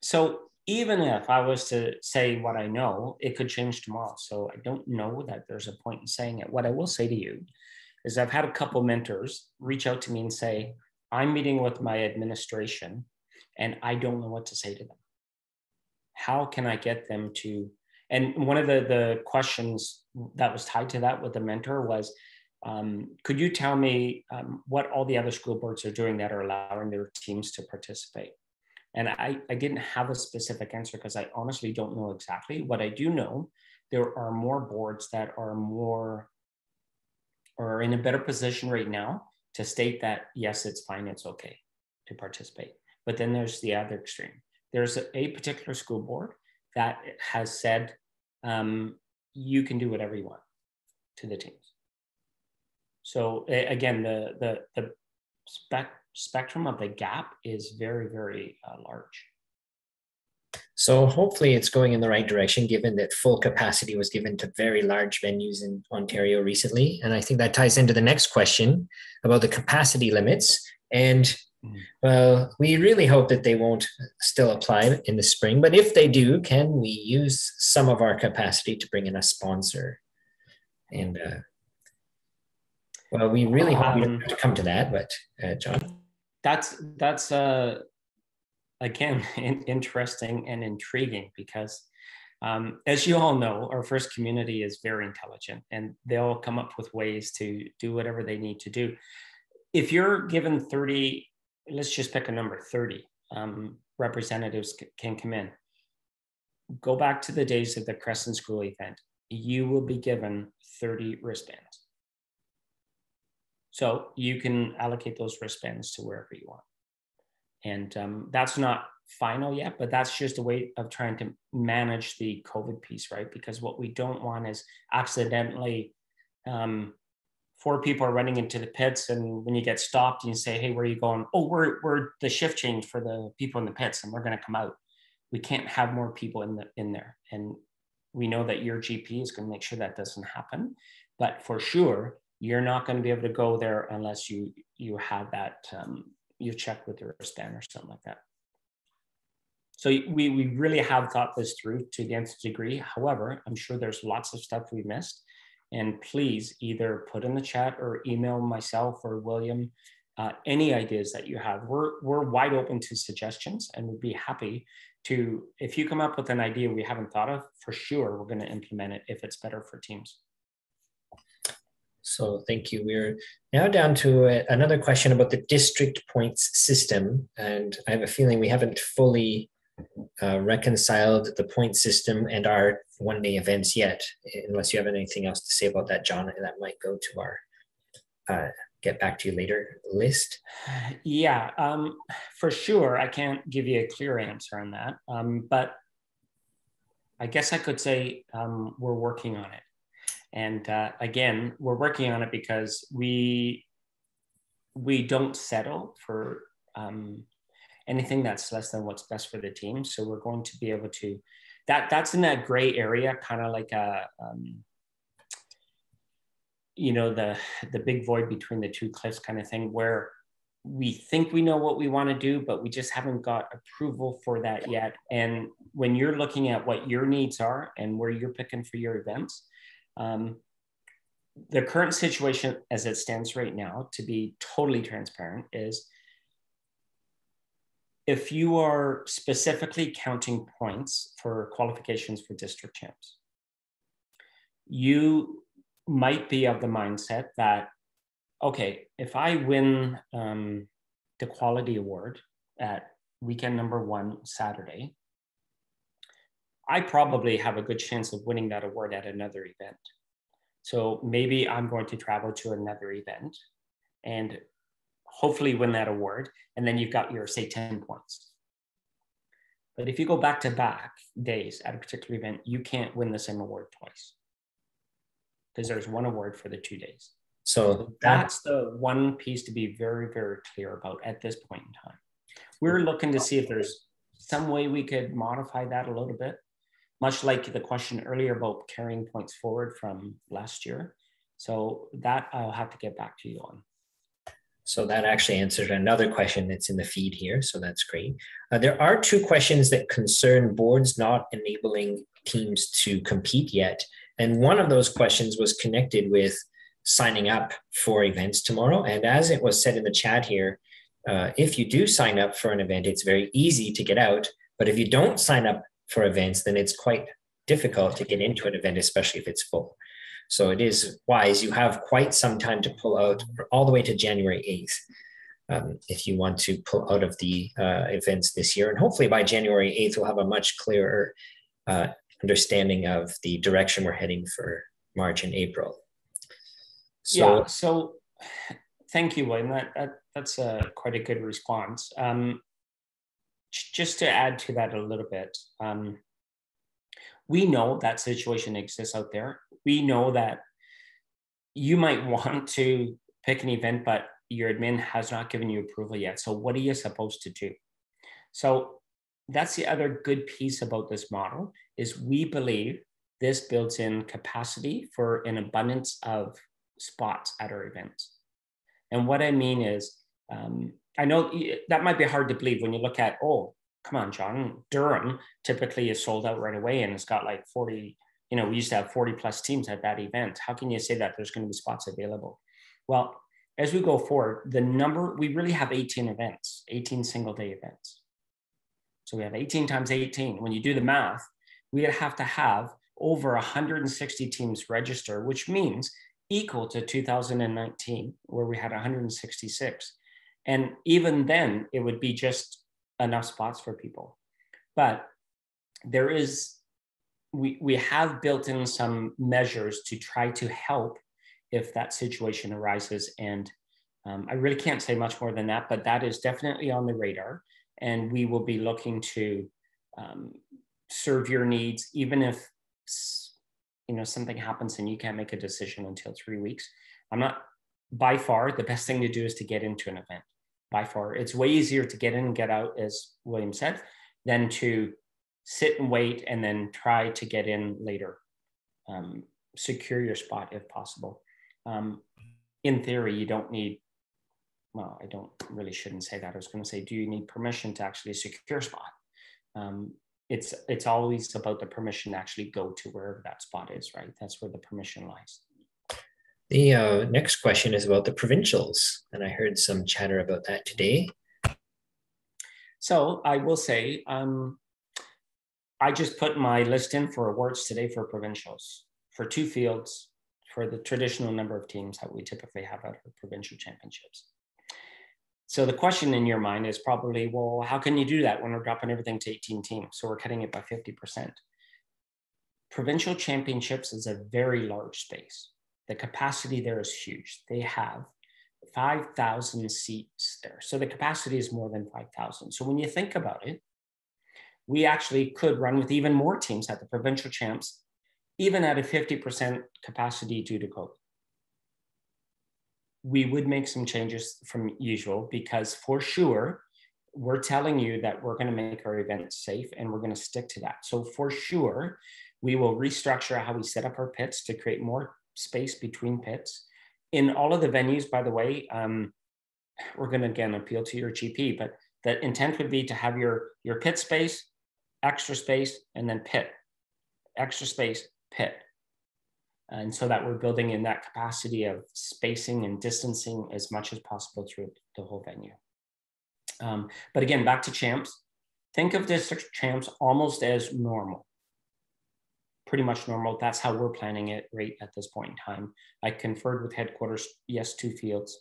so even if I was to say what I know, it could change tomorrow. So I don't know that there's a point in saying it. What I will say to you is I've had a couple mentors reach out to me and say, I'm meeting with my administration and I don't know what to say to them. How can I get them to? And one of the, the questions that was tied to that with the mentor was, um, could you tell me um, what all the other school boards are doing that are allowing their teams to participate? And I, I didn't have a specific answer because I honestly don't know exactly. What I do know, there are more boards that are more or in a better position right now to state that yes, it's fine, it's okay to participate. But then there's the other extreme. There's a, a particular school board that has said um, you can do whatever you want to the teams. So again, the the the spec, spectrum of the gap is very very uh, large. So hopefully it's going in the right direction, given that full capacity was given to very large venues in Ontario recently. And I think that ties into the next question about the capacity limits. And mm. well, we really hope that they won't still apply in the spring. But if they do, can we use some of our capacity to bring in a sponsor? And uh, well, we really hope we don't have to come to that. But uh, John, that's that's uh again interesting and intriguing because um, as you all know our first community is very intelligent and they'll come up with ways to do whatever they need to do. If you're given 30 let's just pick a number 30 um, representatives c- can come in. Go back to the days of the crescent school event. You will be given 30 wristbands so you can allocate those wristbands to wherever you want and um, that's not final yet, but that's just a way of trying to manage the COVID piece, right? Because what we don't want is accidentally um, four people are running into the pits, and when you get stopped, you say, "Hey, where are you going?" Oh, we're we're the shift change for the people in the pits, and we're going to come out. We can't have more people in the in there, and we know that your GP is going to make sure that doesn't happen. But for sure, you're not going to be able to go there unless you you have that um, you check with your span or something like that. So we, we really have thought this through to the nth degree. However, I'm sure there's lots of stuff we missed. And please either put in the chat or email myself or William uh, any ideas that you have. We're, we're wide open to suggestions and we'd be happy to, if you come up with an idea we haven't thought of, for sure, we're going to implement it if it's better for teams. So thank you. We're now down to a, another question about the district points system. And I have a feeling we haven't fully uh, reconciled the point system and our one day events yet, unless you have anything else to say about that, John, that might go to our uh, get back to you later list? Yeah, um, for sure. I can't give you a clear answer on that, um, but I guess I could say um, we're working on it. And uh, again, we're working on it because we we don't settle for um, anything that's less than what's best for the team. So we're going to be able to that that's in that gray area, kind of like a um, you know the the big void between the two cliffs kind of thing where we think we know what we want to do but we just haven't got approval for that yet and when you're looking at what your needs are and where you're picking for your events um, the current situation as it stands right now to be totally transparent is if you are specifically counting points for qualifications for district champs you might be of the mindset that, okay, if I win um, the quality award at weekend number one, Saturday, I probably have a good chance of winning that award at another event. So maybe I'm going to travel to another event and hopefully win that award. And then you've got your, say, 10 points. But if you go back to back days at a particular event, you can't win the same award twice because there's one award for the two days. So that's the one piece to be very, very clear about at this point in time. We're looking to see if there's some way we could modify that a little bit, much like the question earlier about carrying points forward from last year. So that I'll have to get back to you on. So that actually answered another question that's in the feed here. So that's great. Uh, there are two questions that concern boards not enabling teams to compete yet. And one of those questions was connected with signing up for events tomorrow. And as it was said in the chat here, uh, if you do sign up for an event, it's very easy to get out. But if you don't sign up for events, then it's quite difficult to get into an event, especially if it's full. So it is wise. You have quite some time to pull out all the way to January 8th um, if you want to pull out of the uh, events this year. And hopefully by January 8th, we'll have a much clearer uh, understanding of the direction we're heading for March and April. So, yeah, so thank you, William. That, that that's a quite a good response. Um, just to add to that a little bit, um, we know that situation exists out there. We know that you might want to pick an event, but your admin has not given you approval yet. So what are you supposed to do? So that's the other good piece about this model is we believe this builds in capacity for an abundance of spots at our events. And what I mean is, um, I know that might be hard to believe when you look at, oh, come on, John, Durham typically is sold out right away and it's got like 40, you know, we used to have 40 plus teams at that event. How can you say that there's going to be spots available? Well, as we go forward, the number, we really have 18 events, 18 single day events. So we have 18 times 18. When you do the math, we have to have over 160 teams register, which means equal to 2019, where we had 166. And even then, it would be just enough spots for people. But there is, we, we have built in some measures to try to help if that situation arises. And um, I really can't say much more than that, but that is definitely on the radar and we will be looking to um, serve your needs, even if you know something happens and you can't make a decision until three weeks. I'm not by far the best thing to do is to get into an event. By far, it's way easier to get in and get out, as William said, than to sit and wait and then try to get in later. Um, secure your spot if possible. Um, in theory, you don't need well, I don't really shouldn't say that. I was going to say, do you need permission to actually secure a spot? Um, it's it's always about the permission to actually go to wherever that spot is, right? That's where the permission lies. The uh, next question is about the provincials, and I heard some chatter about that today. So I will say, um, I just put my list in for awards today for provincials for two fields for the traditional number of teams that we typically have at our provincial championships. So the question in your mind is probably, well, how can you do that when we're dropping everything to 18 teams? So we're cutting it by 50%. Provincial championships is a very large space. The capacity there is huge. They have 5,000 seats there. So the capacity is more than 5,000. So when you think about it, we actually could run with even more teams at the provincial champs, even at a 50% capacity due to COVID. We would make some changes from usual because for sure, we're telling you that we're going to make our event safe and we're going to stick to that. So for sure, we will restructure how we set up our pits to create more space between pits. In all of the venues, by the way, um, we're going to again appeal to your GP, but the intent would be to have your, your pit space, extra space, and then pit, extra space, pit. And so that we're building in that capacity of spacing and distancing as much as possible through the whole venue. Um, but again, back to champs, think of district champs almost as normal pretty much normal. That's how we're planning it right at this point in time. I conferred with headquarters, yes, two fields.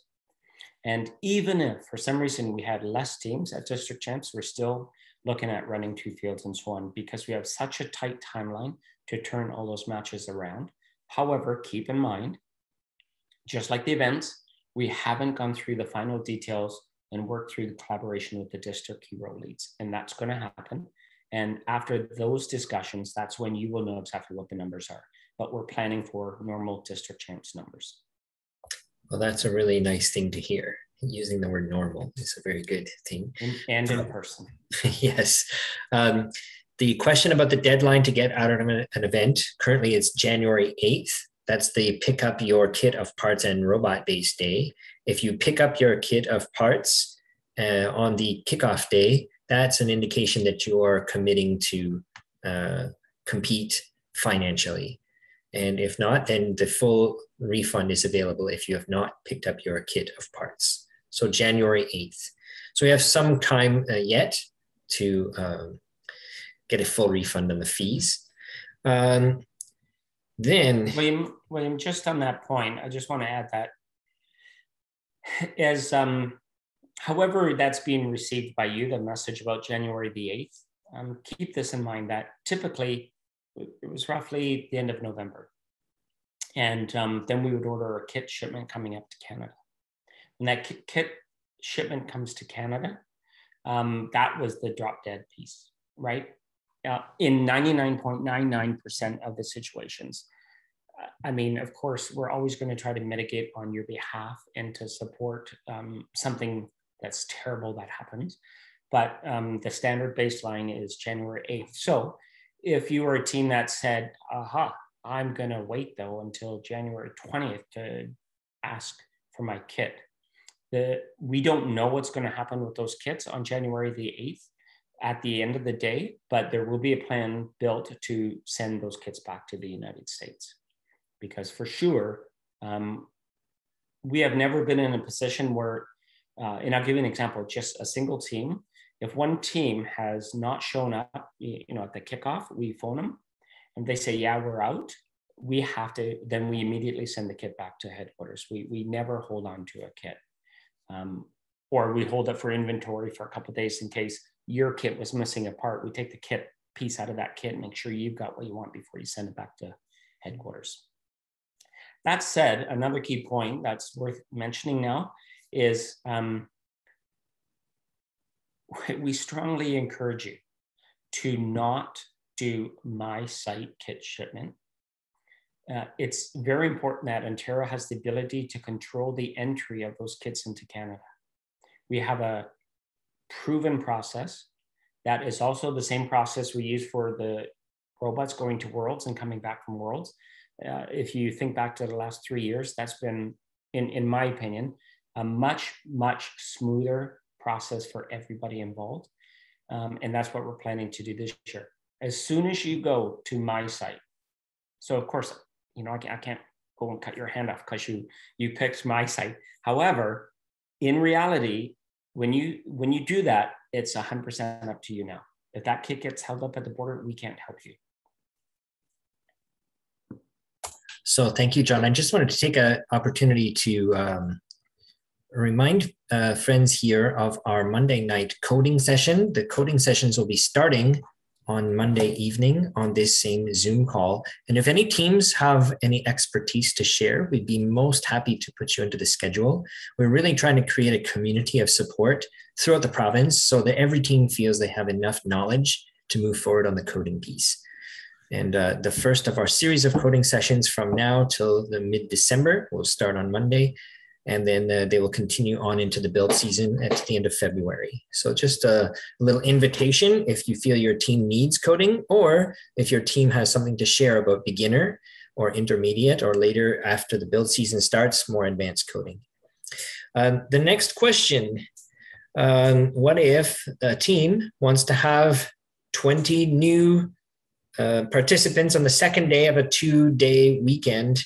And even if for some reason we had less teams at district champs, we're still looking at running two fields and so on because we have such a tight timeline to turn all those matches around. However, keep in mind, just like the events, we haven't gone through the final details and worked through the collaboration with the district hero leads. And that's going to happen. And after those discussions, that's when you will know exactly what the numbers are. But we're planning for normal district champs numbers. Well, that's a really nice thing to hear. Using the word normal is a very good thing. And, and in person. yes. Um, the question about the deadline to get out of an event currently it's January 8th. That's the pick up your kit of parts and robot base day. If you pick up your kit of parts uh, on the kickoff day, that's an indication that you are committing to uh, compete financially. And if not, then the full refund is available if you have not picked up your kit of parts. So January 8th. So we have some time uh, yet to um, get a full refund on the fees. Um, then, William, William, just on that point, I just want to add that as um, however that's being received by you, the message about January the 8th, um, keep this in mind that typically it was roughly the end of November. And um, then we would order a kit shipment coming up to Canada. When that kit shipment comes to Canada, um, that was the drop dead piece, right? Uh, in 99.99% of the situations. I mean, of course, we're always going to try to mitigate on your behalf and to support um, something that's terrible that happens. But um, the standard baseline is January 8th. So if you were a team that said, aha, I'm going to wait though until January 20th to ask for my kit, the, we don't know what's going to happen with those kits on January the 8th at the end of the day, but there will be a plan built to send those kits back to the United States. Because for sure, um, we have never been in a position where uh, and I'll give you an example, just a single team. If one team has not shown up, you know, at the kickoff, we phone them and they say, yeah, we're out. We have to, then we immediately send the kit back to headquarters. We, we never hold on to a kit. Um, or we hold it for inventory for a couple days in case your kit was missing a part. We take the kit piece out of that kit and make sure you've got what you want before you send it back to headquarters. That said, another key point that's worth mentioning now is um, we strongly encourage you to not do my site kit shipment. Uh, it's very important that Ontario has the ability to control the entry of those kits into Canada. We have a proven process that is also the same process we use for the robots going to Worlds and coming back from Worlds. Uh, if you think back to the last three years, that's been, in, in my opinion, a much, much smoother process for everybody involved. Um, and that's what we're planning to do this year. As soon as you go to my site, so of course, you know, I can't, I can't go and cut your hand off because you you picked my site. However, in reality, when you when you do that, it's 100% up to you now. If that kit gets held up at the border, we can't help you. So thank you, John. I just wanted to take an opportunity to um, remind uh, friends here of our Monday night coding session. The coding sessions will be starting on Monday evening on this same Zoom call. And if any teams have any expertise to share, we'd be most happy to put you into the schedule. We're really trying to create a community of support throughout the province so that every team feels they have enough knowledge to move forward on the coding piece. And uh, the first of our series of coding sessions from now till the mid December will start on Monday and then uh, they will continue on into the build season at the end of February. So just a, little invitation if you feel your team needs coding or if your team has something to share about beginner or intermediate or later after the build season starts, more advanced coding. Um, the next question, um, what if a team wants to have 20 new uh, participants on the second day of a two day weekend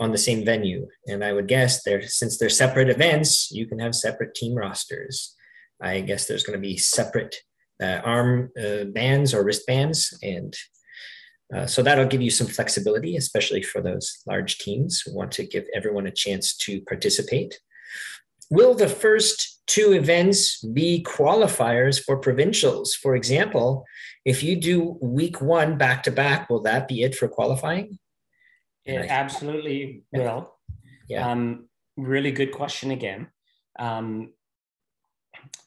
on the same venue. And I would guess there, since they're separate events, you can have separate team rosters. I guess there's going to be separate uh, arm uh, bands or wristbands, and uh, so that'll give you some flexibility, especially for those large teams who want to give everyone a chance to participate. Will the first two events be qualifiers for provincials? For example, if you do week one back to back, will that be it for qualifying? It absolutely will. Yeah. Um, really good question again. Um,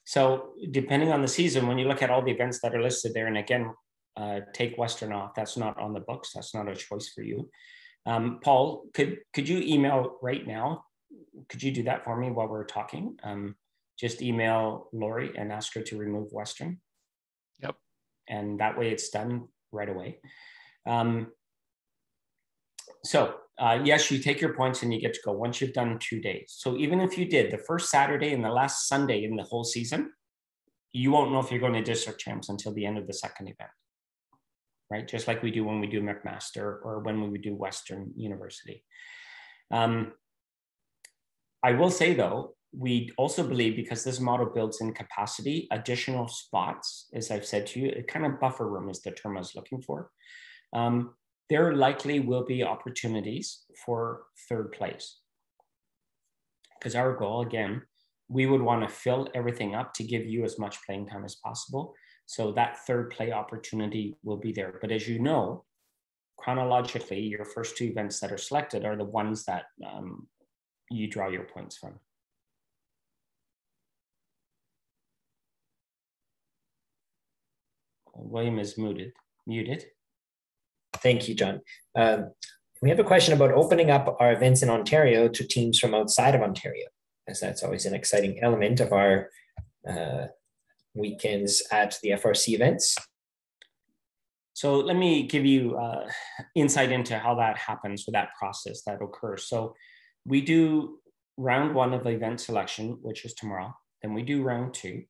so depending on the season, when you look at all the events that are listed there, and again, uh, take Western off. That's not on the books. That's not a choice for you. Um, Paul, could could you email right now? Could you do that for me while we're talking? Um, just email Lori and ask her to remove Western. Yep. And that way it's done right away. Um, so uh, yes, you take your points and you get to go once you've done two days. So even if you did the first Saturday and the last Sunday in the whole season, you won't know if you're going to district champs until the end of the second event, right? Just like we do when we do McMaster or when we would do Western University. Um, I will say though, we also believe because this model builds in capacity, additional spots, as I've said to you, it kind of buffer room is the term I was looking for. Um, there likely will be opportunities for third place. Because our goal, again, we would want to fill everything up to give you as much playing time as possible. So that third play opportunity will be there. But as you know, chronologically, your first two events that are selected are the ones that um, you draw your points from. William is muted. Muted. Thank you, John. Um, we have a question about opening up our events in Ontario to teams from outside of Ontario, as that's always an exciting element of our uh, weekends at the FRC events. So let me give you uh, insight into how that happens or that process that occurs. So we do round one of the event selection, which is tomorrow. Then we do round two.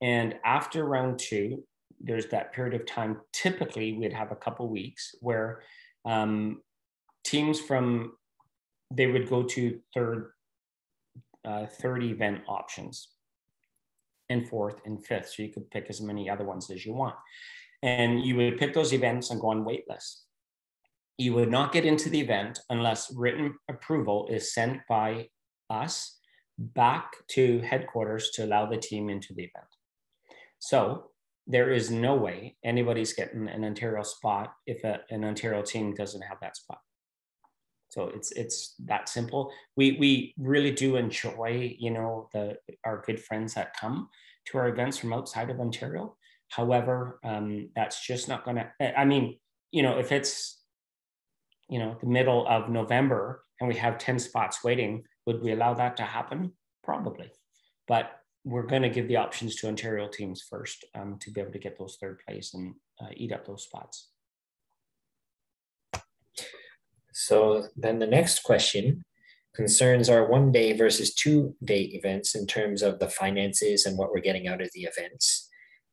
And after round two, there's that period of time. Typically, we'd have a couple weeks where um, teams from they would go to third uh, third event options and fourth and fifth. So you could pick as many other ones as you want. And you would pick those events and go on wait list. You would not get into the event unless written approval is sent by us back to headquarters to allow the team into the event. So there is no way anybody's getting an Ontario spot if a, an Ontario team doesn't have that spot. So it's it's that simple. We we really do enjoy, you know, the our good friends that come to our events from outside of Ontario. However, um, that's just not going to. I mean, you know, if it's you know the middle of November and we have ten spots waiting, would we allow that to happen? Probably, but we're going to give the options to Ontario teams first um, to be able to get those third place and uh, eat up those spots. So then the next question concerns our one day versus two day events in terms of the finances and what we're getting out of the events.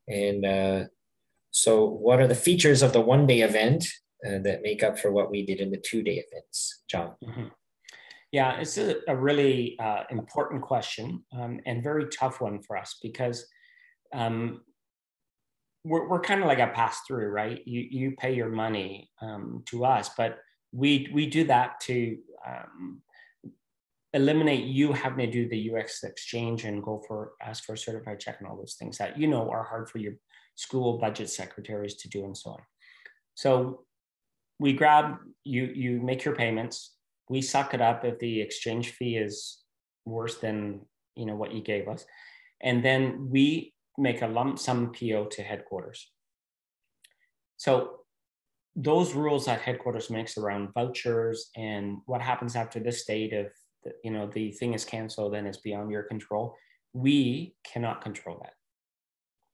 And uh, so, what are the features of the one day event uh, that make up for what we did in the two day events? John. Mm-hmm. Yeah, it's a, a really uh, important question um, and very tough one for us because um, we're, we're kind of like a pass through, right? You, you pay your money um, to us, but we, we do that to um, eliminate you having to do the US exchange and go for ask for a certified check and all those things that you know are hard for your school budget secretaries to do and so on. So we grab you you make your payments. We suck it up if the exchange fee is worse than you know what you gave us, and then we make a lump sum PO to headquarters. So those rules that headquarters makes around vouchers and what happens after this date if the, you know the thing is canceled and it's beyond your control we cannot control that.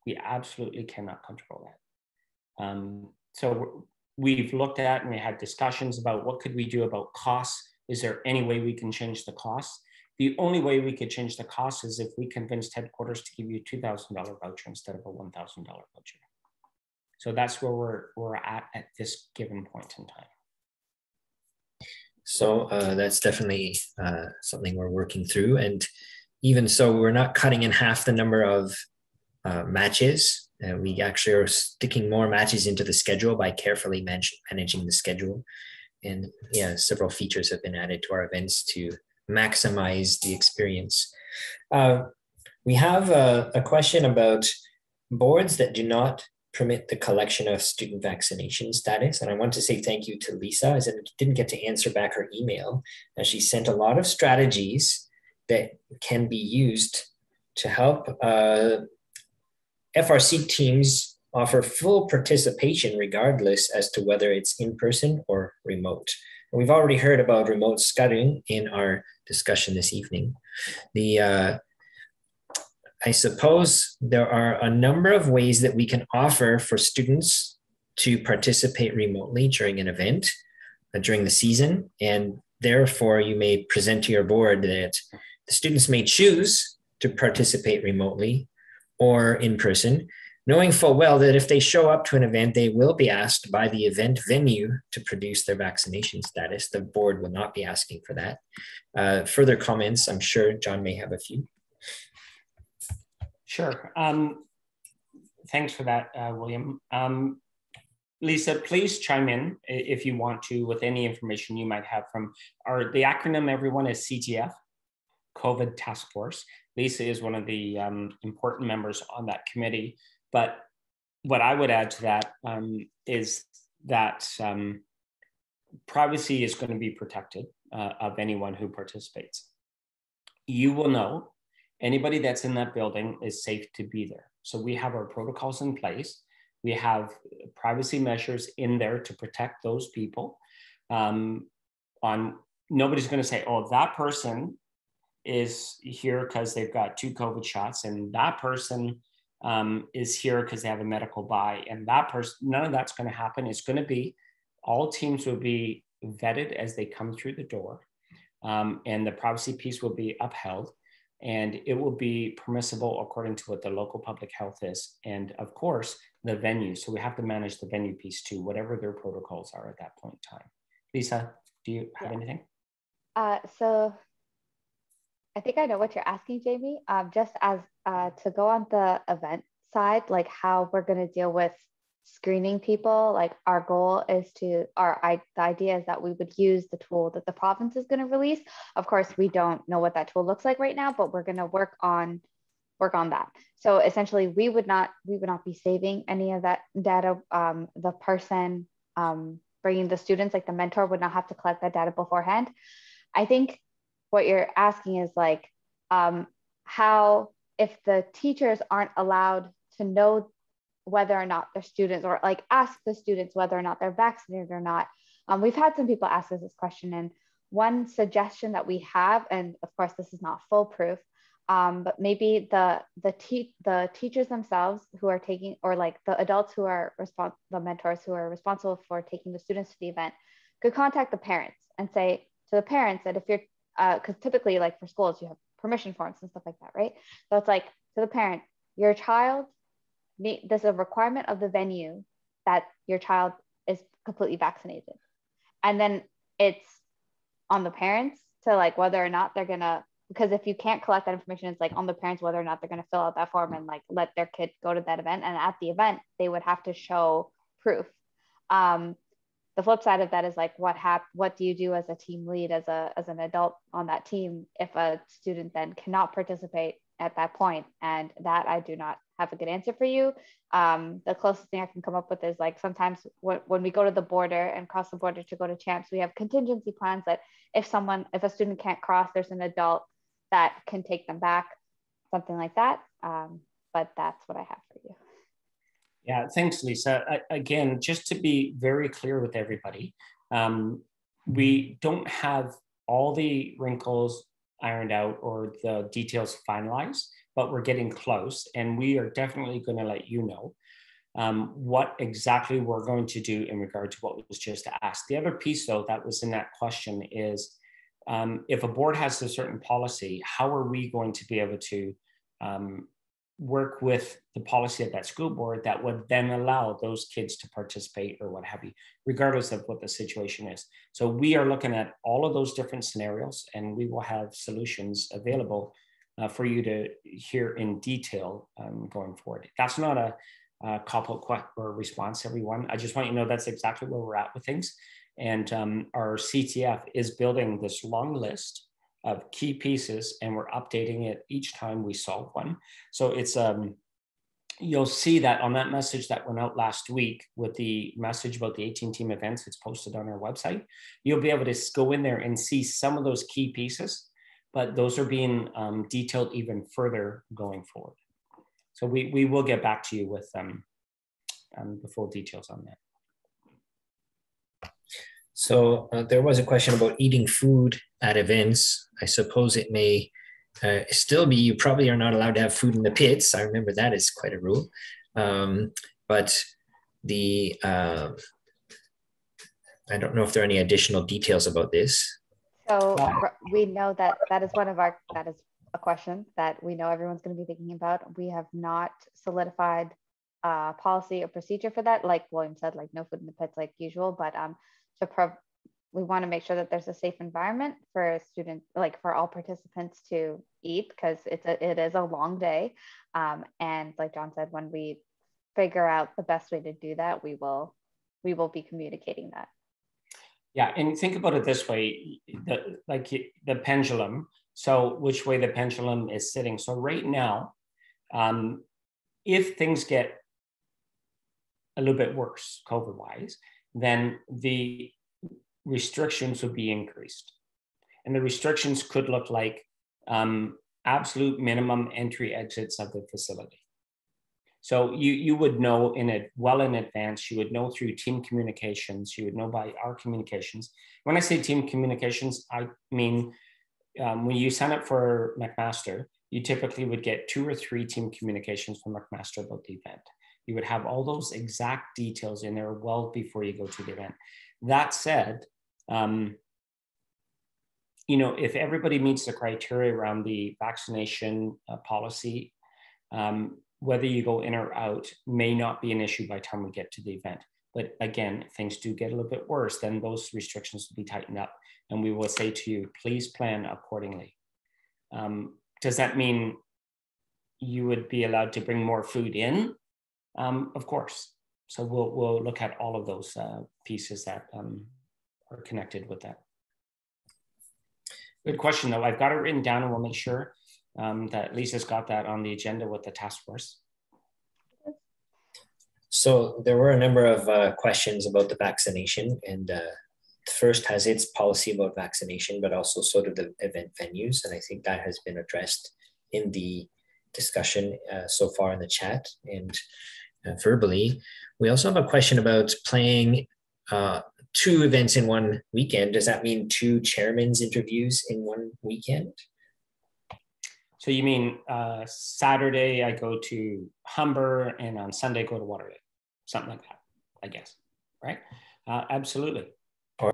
We absolutely cannot control that. Um, so we've looked at and we had discussions about what could we do about costs is there any way we can change the costs the only way we could change the cost is if we convinced headquarters to give you a $2000 voucher instead of a $1000 voucher so that's where we're, we're at at this given point in time so uh, that's definitely uh, something we're working through. And even so, we're not cutting in half the number of uh, matches. Uh, we actually are sticking more matches into the schedule by carefully man- managing the schedule. And yeah, several features have been added to our events to maximize the experience. Uh, we have a, a question about boards that do not permit the collection of student vaccination status. And I want to say thank you to Lisa, as I didn't get to answer back her email, as she sent a lot of strategies that can be used to help uh, FRC teams offer full participation regardless as to whether it's in person or remote. And we've already heard about remote studying in our discussion this evening. The uh, I suppose there are a number of ways that we can offer for students to participate remotely during an event uh, during the season. And therefore, you may present to your board that the students may choose to participate remotely or in person, knowing full well that if they show up to an event, they will be asked by the event venue to produce their vaccination status. The board will not be asking for that. Uh, further comments, I'm sure John may have a few. Sure. Um, thanks for that, uh, William. Um, Lisa, please chime in if you want to with any information you might have from our, the acronym everyone is CTF, COVID Task Force. Lisa is one of the um, important members on that committee. But what I would add to that um, is that um, privacy is going to be protected uh, of anyone who participates. You will know anybody that's in that building is safe to be there. So we have our protocols in place. We have privacy measures in there to protect those people. Um, on nobody's going to say, "Oh, that person is here because they've got two COVID shots, and that person um, is here because they have a medical buy, and that person." None of that's going to happen. It's going to be all teams will be vetted as they come through the door, um, and the privacy piece will be upheld and it will be permissible according to what the local public health is. And of course, the venue. So we have to manage the venue piece too, whatever their protocols are at that point in time. Lisa, do you have yeah. anything? Uh, so I think I know what you're asking, Jamie. Um, just as uh, to go on the event side, like how we're going to deal with screening people like our goal is to our I, the idea is that we would use the tool that the province is going to release of course we don't know what that tool looks like right now but we're going to work on work on that so essentially we would not we would not be saving any of that data um, the person um, bringing the students like the mentor would not have to collect that data beforehand i think what you're asking is like um, how if the teachers aren't allowed to know whether or not their students or like ask the students whether or not they're vaccinated or not. Um, we've had some people ask us this question and one suggestion that we have, and of course this is not foolproof, um, but maybe the the te- the teachers themselves who are taking or like the adults who are responsible, the mentors who are responsible for taking the students to the event could contact the parents and say to the parents that if you're because uh, typically like for schools you have permission forms and stuff like that right so it's like to the parent your child there's a requirement of the venue that your child is completely vaccinated. And then it's on the parents to like whether or not they're gonna because if you can't collect that information, it's like on the parents whether or not they're gonna fill out that form and like let their kid go to that event. And at the event, they would have to show proof. Um, the flip side of that is like what hap- what do you do as a team lead as a as an adult on that team if a student then cannot participate at that point? And that i do not have a good answer for you. Um, the closest thing i can come up with is like sometimes when, when we go to the border and cross the border to go to champs we have contingency plans that if someone if a student can't cross there's an adult that can take them back something like that. Um, but that's what i have for you yeah, thanks, Lisa. I, again, just to be very clear with everybody, um, we don't have all the wrinkles ironed out or the details finalized, but we're getting close, and we are definitely going to let you know um, what exactly we're going to do in regard to what was just asked. The other piece, though, that was in that question is um, if a board has a certain policy, how are we going to be able to um, work with the policy of that school board that would then allow those kids to participate or what have you, regardless of what the situation is. So we are looking at all of those different scenarios and we will have solutions available uh, for you to hear in detail um, going forward. That's not a, a couple or response, everyone. I just want you to know that's exactly where we're at with things. And um, our CTF is building this long list of key pieces and we're updating it each time we solve one. So it's um you'll see that on that message that went out last week with the message about the 18 team events, it's posted on our website. You'll be able to go in there and see some of those key pieces, but those are being um, detailed even further going forward. So we, we will get back to you with um, um, the full details on that. So uh, there was a question about eating food at events. I suppose it may uh, still be, you probably are not allowed to have food in the pits. I remember that is quite a rule. Um, but the, uh, I don't know if there are any additional details about this. So we know that that is one of our, that is a question that we know everyone's going to be thinking about. We have not solidified uh, policy or procedure for that. Like William said, like no food in the pits like usual, but um, to pro we want to make sure that there's a safe environment for students like for all participants to eat because it's a, it is a long day. Um, and like john said when we figure out the best way to do that we will we will be communicating that. Yeah and think about it this way the, like the pendulum so which way the pendulum is sitting. So right now um, if things get a little bit worse covid wise then the restrictions would be increased. And the restrictions could look like um, absolute minimum entry exits of the facility. So you, you would know in it well in advance, you would know through team communications, you would know by our communications. When I say team communications, I mean um, when you sign up for McMaster, you typically would get two or three team communications from McMaster about the event. You would have all those exact details in there well before you go to the event. That said, um, you know, if everybody meets the criteria around the vaccination uh, policy, um, whether you go in or out may not be an issue by the time we get to the event. But again, things do get a little bit worse, then those restrictions will be tightened up. And we will say to you, please plan accordingly. Um, does that mean you would be allowed to bring more food in? Um, of course. So we'll, we'll look at all of those uh, pieces that um, are connected with that. Good question though. I've got it written down and we'll make sure um, that Lisa's got that on the agenda with the task force. So there were a number of uh, questions about the vaccination and uh, first has its policy about vaccination, but also sort of the event venues. And I think that has been addressed in the discussion uh, so far in the chat and verbally. We also have a question about playing uh, two events in one weekend. Does that mean two chairman's interviews in one weekend? So you mean uh, Saturday I go to Humber and on Sunday go to Waterloo, something like that, I guess, right? Uh, absolutely. Or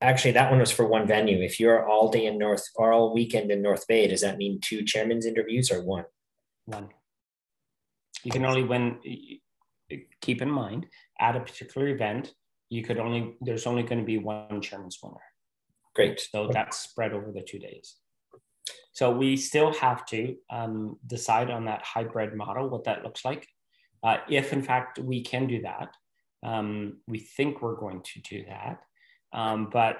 actually, that one was for one venue. If you're all day in North or all weekend in North Bay, does that mean two chairman's interviews or one? One. You can only win. Keep in mind at a particular event, you could only there's only going to be one chairman's winner. Great. So that's spread over the two days. So we still have to um, decide on that hybrid model, what that looks like. Uh, if in fact we can do that, um, we think we're going to do that. Um, but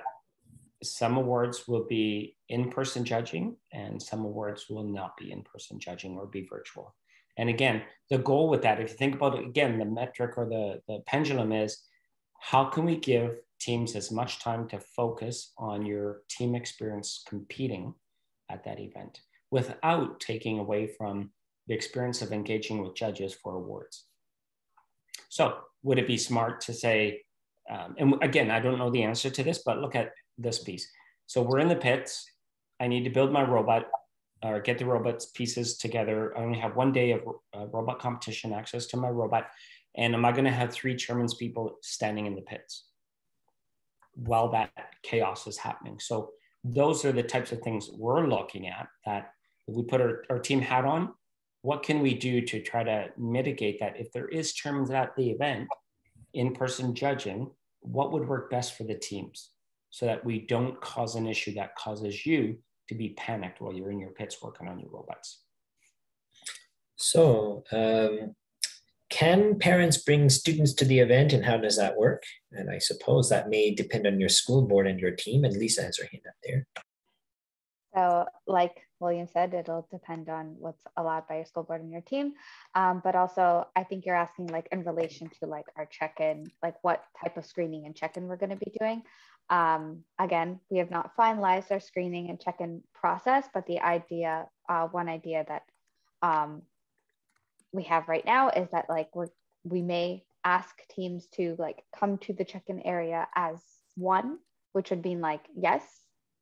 some awards will be in-person judging and some awards will not be in-person judging or be virtual. And again, the goal with that, if you think about it again, the metric or the, the pendulum is how can we give teams as much time to focus on your team experience competing at that event without taking away from the experience of engaging with judges for awards. So would it be smart to say, um, and again, I don't know the answer to this, but look at this piece. So we're in the pits. I need to build my robot or get the robots pieces together. I only have one day of uh, robot competition access to my robot. And am I going to have three chairman's people standing in the pits while that chaos is happening? So those are the types of things we're looking at that if we put our, our team hat on, what can we do to try to mitigate that? If there is chairman's at the event, in-person judging, what would work best for the teams so that we don't cause an issue that causes you to be panicked while you're in your pits working on your robots. So, um, can parents bring students to the event and how does that work? And I suppose that may depend on your school board and your team. And Lisa has her hand up there. So, like William said, it'll depend on what's allowed by your school board and your team. Um, but also, I think you're asking like in relation to like our check-in, like what type of screening and check-in we're going to be doing. Um, again, we have not finalized our screening and check-in process, but the idea, uh, one idea that um, we have right now is that like we're we may ask teams to like come to the check-in area as one, which would mean like yes,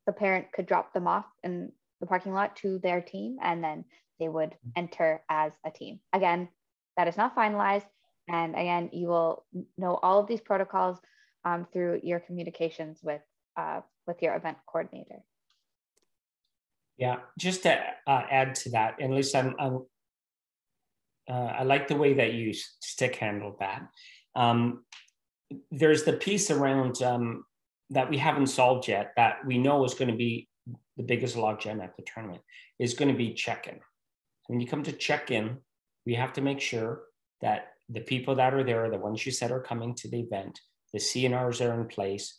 the parent could drop them off in the parking lot to their team, and then they would enter as a team. Again, that is not finalized, and again, you will know all of these protocols um, through your communications with uh, with your event coordinator. Yeah, just to uh, add to that, and Lisa, I'm, I'm uh, I like the way that you stick handled that. Um, there's the piece around um, that we haven't solved yet that we know is going to be the biggest logjam at the tournament is going to be check-in. When you come to check-in, we have to make sure that the people that are there, the ones you said are coming to the event, the CNRs are in place,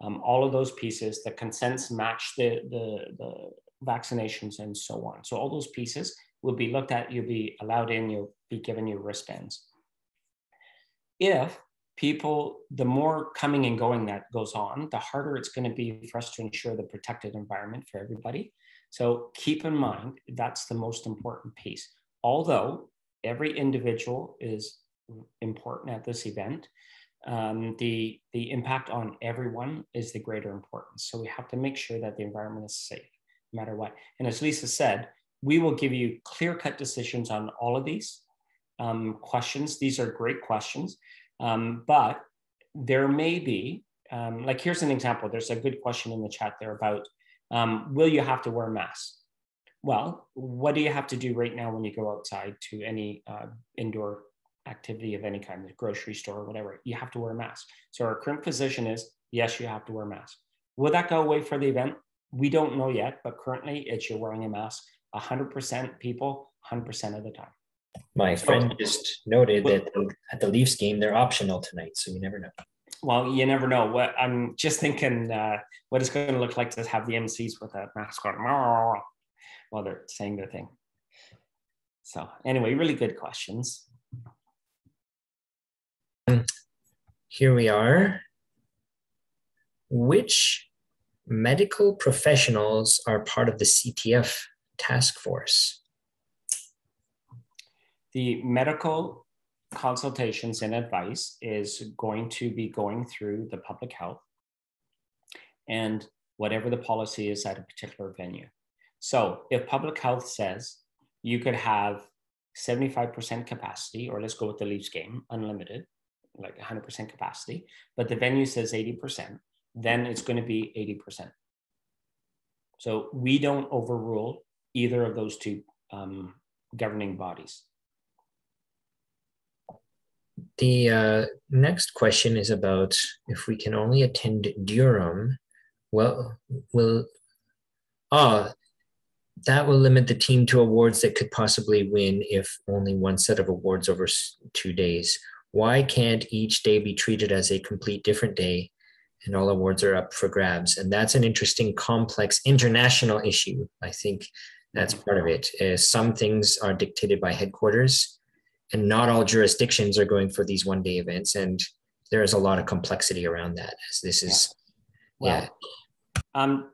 um, all of those pieces, the consents match the, the, the vaccinations and so on. So all those pieces will be looked at, you'll be allowed in, you'll be given your wristbands. If people, the more coming and going that goes on, the harder it's going to be for us to ensure the protected environment for everybody. So keep in mind, that's the most important piece. Although every individual is important at this event, um, the, the impact on everyone is the greater importance. So we have to make sure that the environment is safe, no matter what. And as Lisa said, we will give you clear cut decisions on all of these um, questions. These are great questions, um, but there may be, um, like here's an example. There's a good question in the chat there about, um, will you have to wear masks? Well, what do you have to do right now when you go outside to any uh, indoor activity of any kind, the grocery store, or whatever, you have to wear a mask. So our current position is yes, you have to wear a mask. Will that go away for the event? We don't know yet, but currently it's you're wearing a mask 100% people, 100% of the time. My friend just noted that at the Leafs game, they're optional tonight, so you never know. Well, you never know. What I'm just thinking, uh, what it's going to look like to have the MCs with a mask on while they're saying their thing. So, anyway, really good questions. Here we are. Which medical professionals are part of the CTF task force? The medical consultations and advice is going to be going through the public health and whatever the policy is at a particular venue. So if public health says you could have 75% capacity, or let's go with the Leafs game, unlimited, like 100% capacity, but the venue says 80%, then it's going to be 80%. So we don't overrule either of those two um, governing bodies. The uh, next question is about if we can only attend Durham. Well, will ah that will limit the team to awards that could possibly win if only one set of awards over two days. Why can't each day be treated as a complete different day and all awards are up for grabs? And that's an interesting, complex international issue. I think that's part of it. Uh, some things are dictated by headquarters, and not all jurisdictions are going for these one day events. And there is a lot of complexity around that, as this is, yeah. Yeah. Um,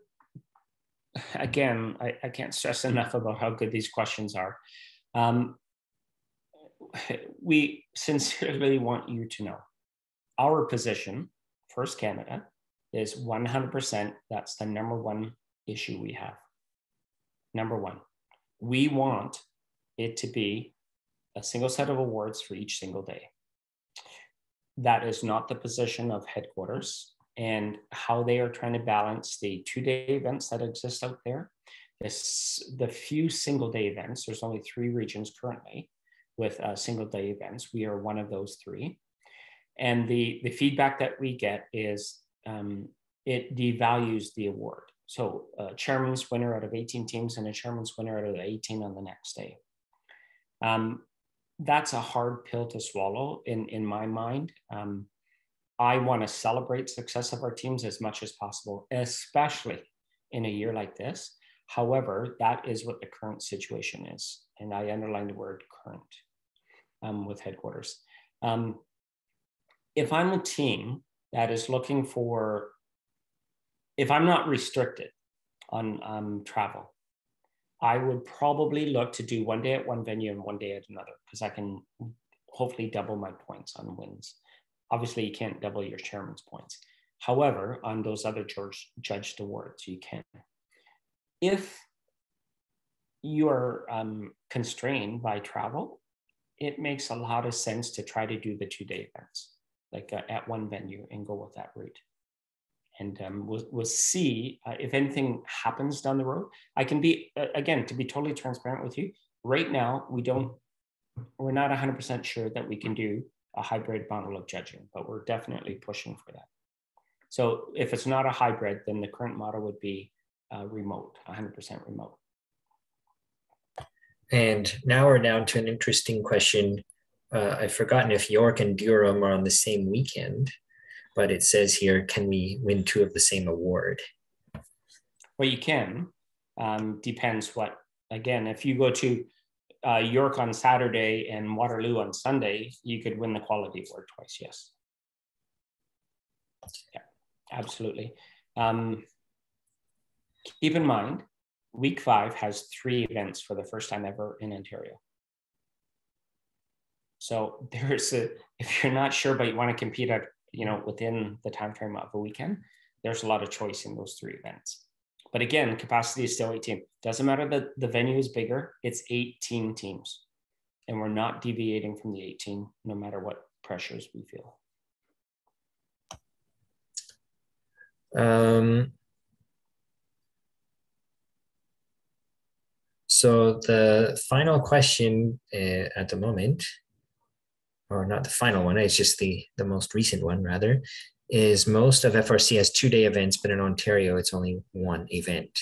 again, I, I can't stress enough about how good these questions are. Um, we sincerely want you to know our position, First Canada, is 100% that's the number one issue we have. Number one, we want it to be a single set of awards for each single day. That is not the position of headquarters and how they are trying to balance the two day events that exist out there. This, the few single day events, there's only three regions currently with uh, single day events. We are one of those three. And the, the feedback that we get is um, it devalues the award. So a chairman's winner out of 18 teams and a chairman's winner out of 18 on the next day. Um, that's a hard pill to swallow in, in my mind. Um, I want to celebrate success of our teams as much as possible, especially in a year like this. However, that is what the current situation is. And I underline the word current um, with headquarters. Um, if I'm a team that is looking for, if I'm not restricted on um, travel, I would probably look to do one day at one venue and one day at another because I can hopefully double my points on wins. Obviously, you can't double your chairman's points. However, on those other judge, judged awards, you can. If you are um, constrained by travel, it makes a lot of sense to try to do the two day events, like uh, at one venue and go with that route. And um, we'll, we'll see uh, if anything happens down the road. I can be, uh, again, to be totally transparent with you, right now, we don't, we're not 100% sure that we can do a hybrid model of judging, but we're definitely pushing for that. So if it's not a hybrid, then the current model would be uh, remote, 100% remote. And now we're down to an interesting question. Uh, I've forgotten if York and Durham are on the same weekend, but it says here, can we win two of the same award? Well, you can. Um, depends what, again, if you go to uh, York on Saturday and Waterloo on Sunday, you could win the quality award twice. Yes. Yeah, absolutely. Um, keep in mind, week five has three events for the first time ever in Ontario. So there's a, if you're not sure, but you want to compete at, you know, within the time frame of a weekend, there's a lot of choice in those three events. But again, capacity is still 18. Doesn't matter that the venue is bigger, it's 18 teams. And we're not deviating from the 18, no matter what pressures we feel. Um, so the final question uh, at the moment, or not the final one, it's just the, the most recent one rather, is most of FRC has two day events, but in Ontario, it's only one event.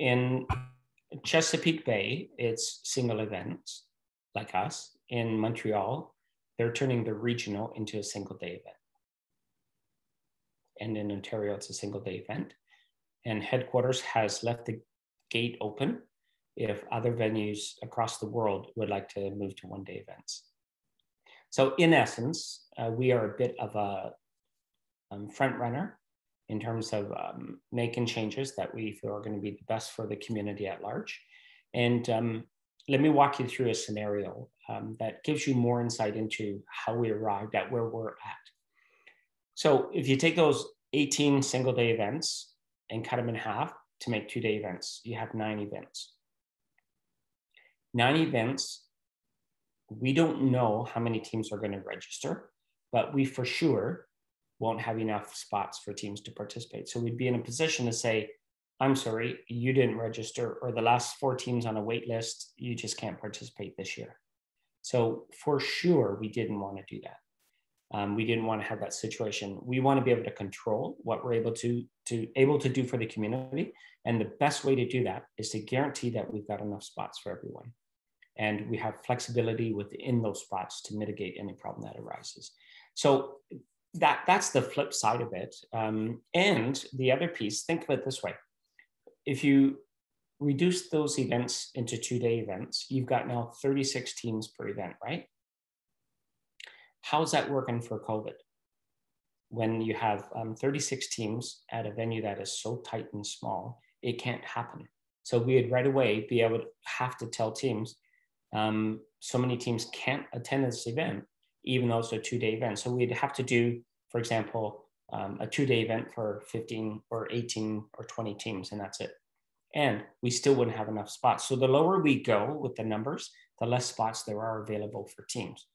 In Chesapeake Bay, it's single events like us. In Montreal, they're turning the regional into a single day event. And in Ontario, it's a single day event. And headquarters has left the gate open if other venues across the world would like to move to one day events. So in essence, uh, we are a bit of a um, front runner in terms of um, making changes that we feel are going to be the best for the community at large. And um, let me walk you through a scenario um, that gives you more insight into how we arrived at where we're at. So if you take those 18 single day events and cut them in half to make two day events, you have nine events. Nine events we don't know how many teams are going to register, but we for sure won't have enough spots for teams to participate. So we'd be in a position to say, I'm sorry, you didn't register, or the last four teams on a wait list, you just can't participate this year. So for sure, we didn't want to do that. Um, we didn't want to have that situation. We want to be able to control what we're able to to able to do for the community, and the best way to do that is to guarantee that we've got enough spots for everyone, and we have flexibility within those spots to mitigate any problem that arises. So that that's the flip side of it. Um, and the other piece, think of it this way: if you reduce those events into two-day events, you've got now 36 teams per event, right? How's that working for COVID? When you have um, 36 teams at a venue that is so tight and small, it can't happen. So we'd right away be able to have to tell teams, um, so many teams can't attend this event, even though it's a two-day event. So we'd have to do, for example, um, a two-day event for 15 or 18 or 20 teams, and that's it. And we still wouldn't have enough spots. So the lower we go with the numbers, the less spots there are available for teams.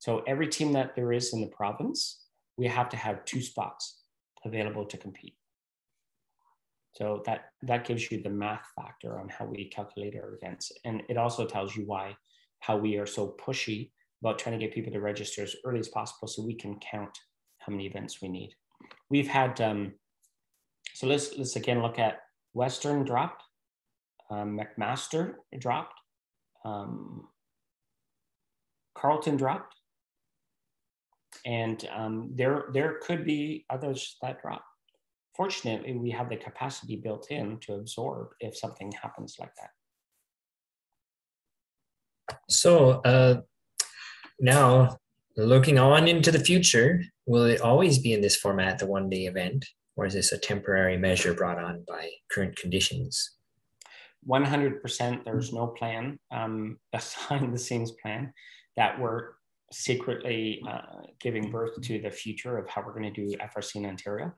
So every team that there is in the province, we have to have two spots available to compete. So that, that gives you the math factor on how we calculate our events. And it also tells you why, how we are so pushy about trying to get people to register as early as possible so we can count how many events we need. We've had, um, so let's, let's again look at Western dropped, um, McMaster dropped, um, Carleton dropped, and um, there there could be others that drop. Fortunately, we have the capacity built in to absorb if something happens like that. So uh, now, looking on into the future, will it always be in this format, the one-day event, or is this a temporary measure brought on by current conditions? 100%, there's no plan, um, behind the scenes plan that we're secretly uh, giving birth to the future of how we're going to do FRC in Ontario.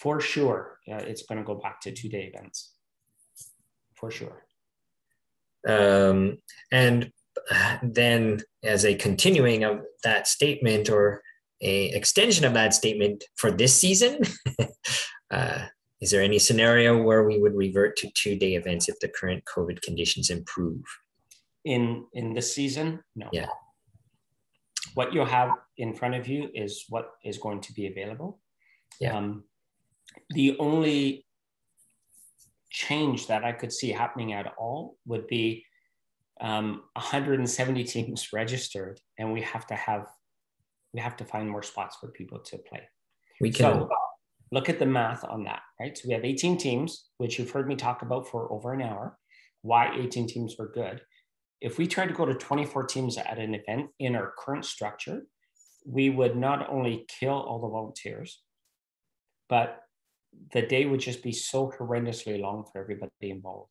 For sure, uh, it's going to go back to two day events. For sure. Um, and then, as a continuing of that statement or a extension of that statement for this season, uh, is there any scenario where we would revert to two day events if the current COVID conditions improve? In in this season, no. Yeah what you have in front of you is what is going to be available. Yeah. Um, the only change that I could see happening at all would be um, 170 teams registered, and we have to have we have to find more spots for people to play. We can so, look at the math on that, right? So we have 18 teams, which you've heard me talk about for over an hour. Why 18 teams were good if we tried to go to 24 teams at an event in our current structure, we would not only kill all the volunteers, but the day would just be so horrendously long for everybody involved.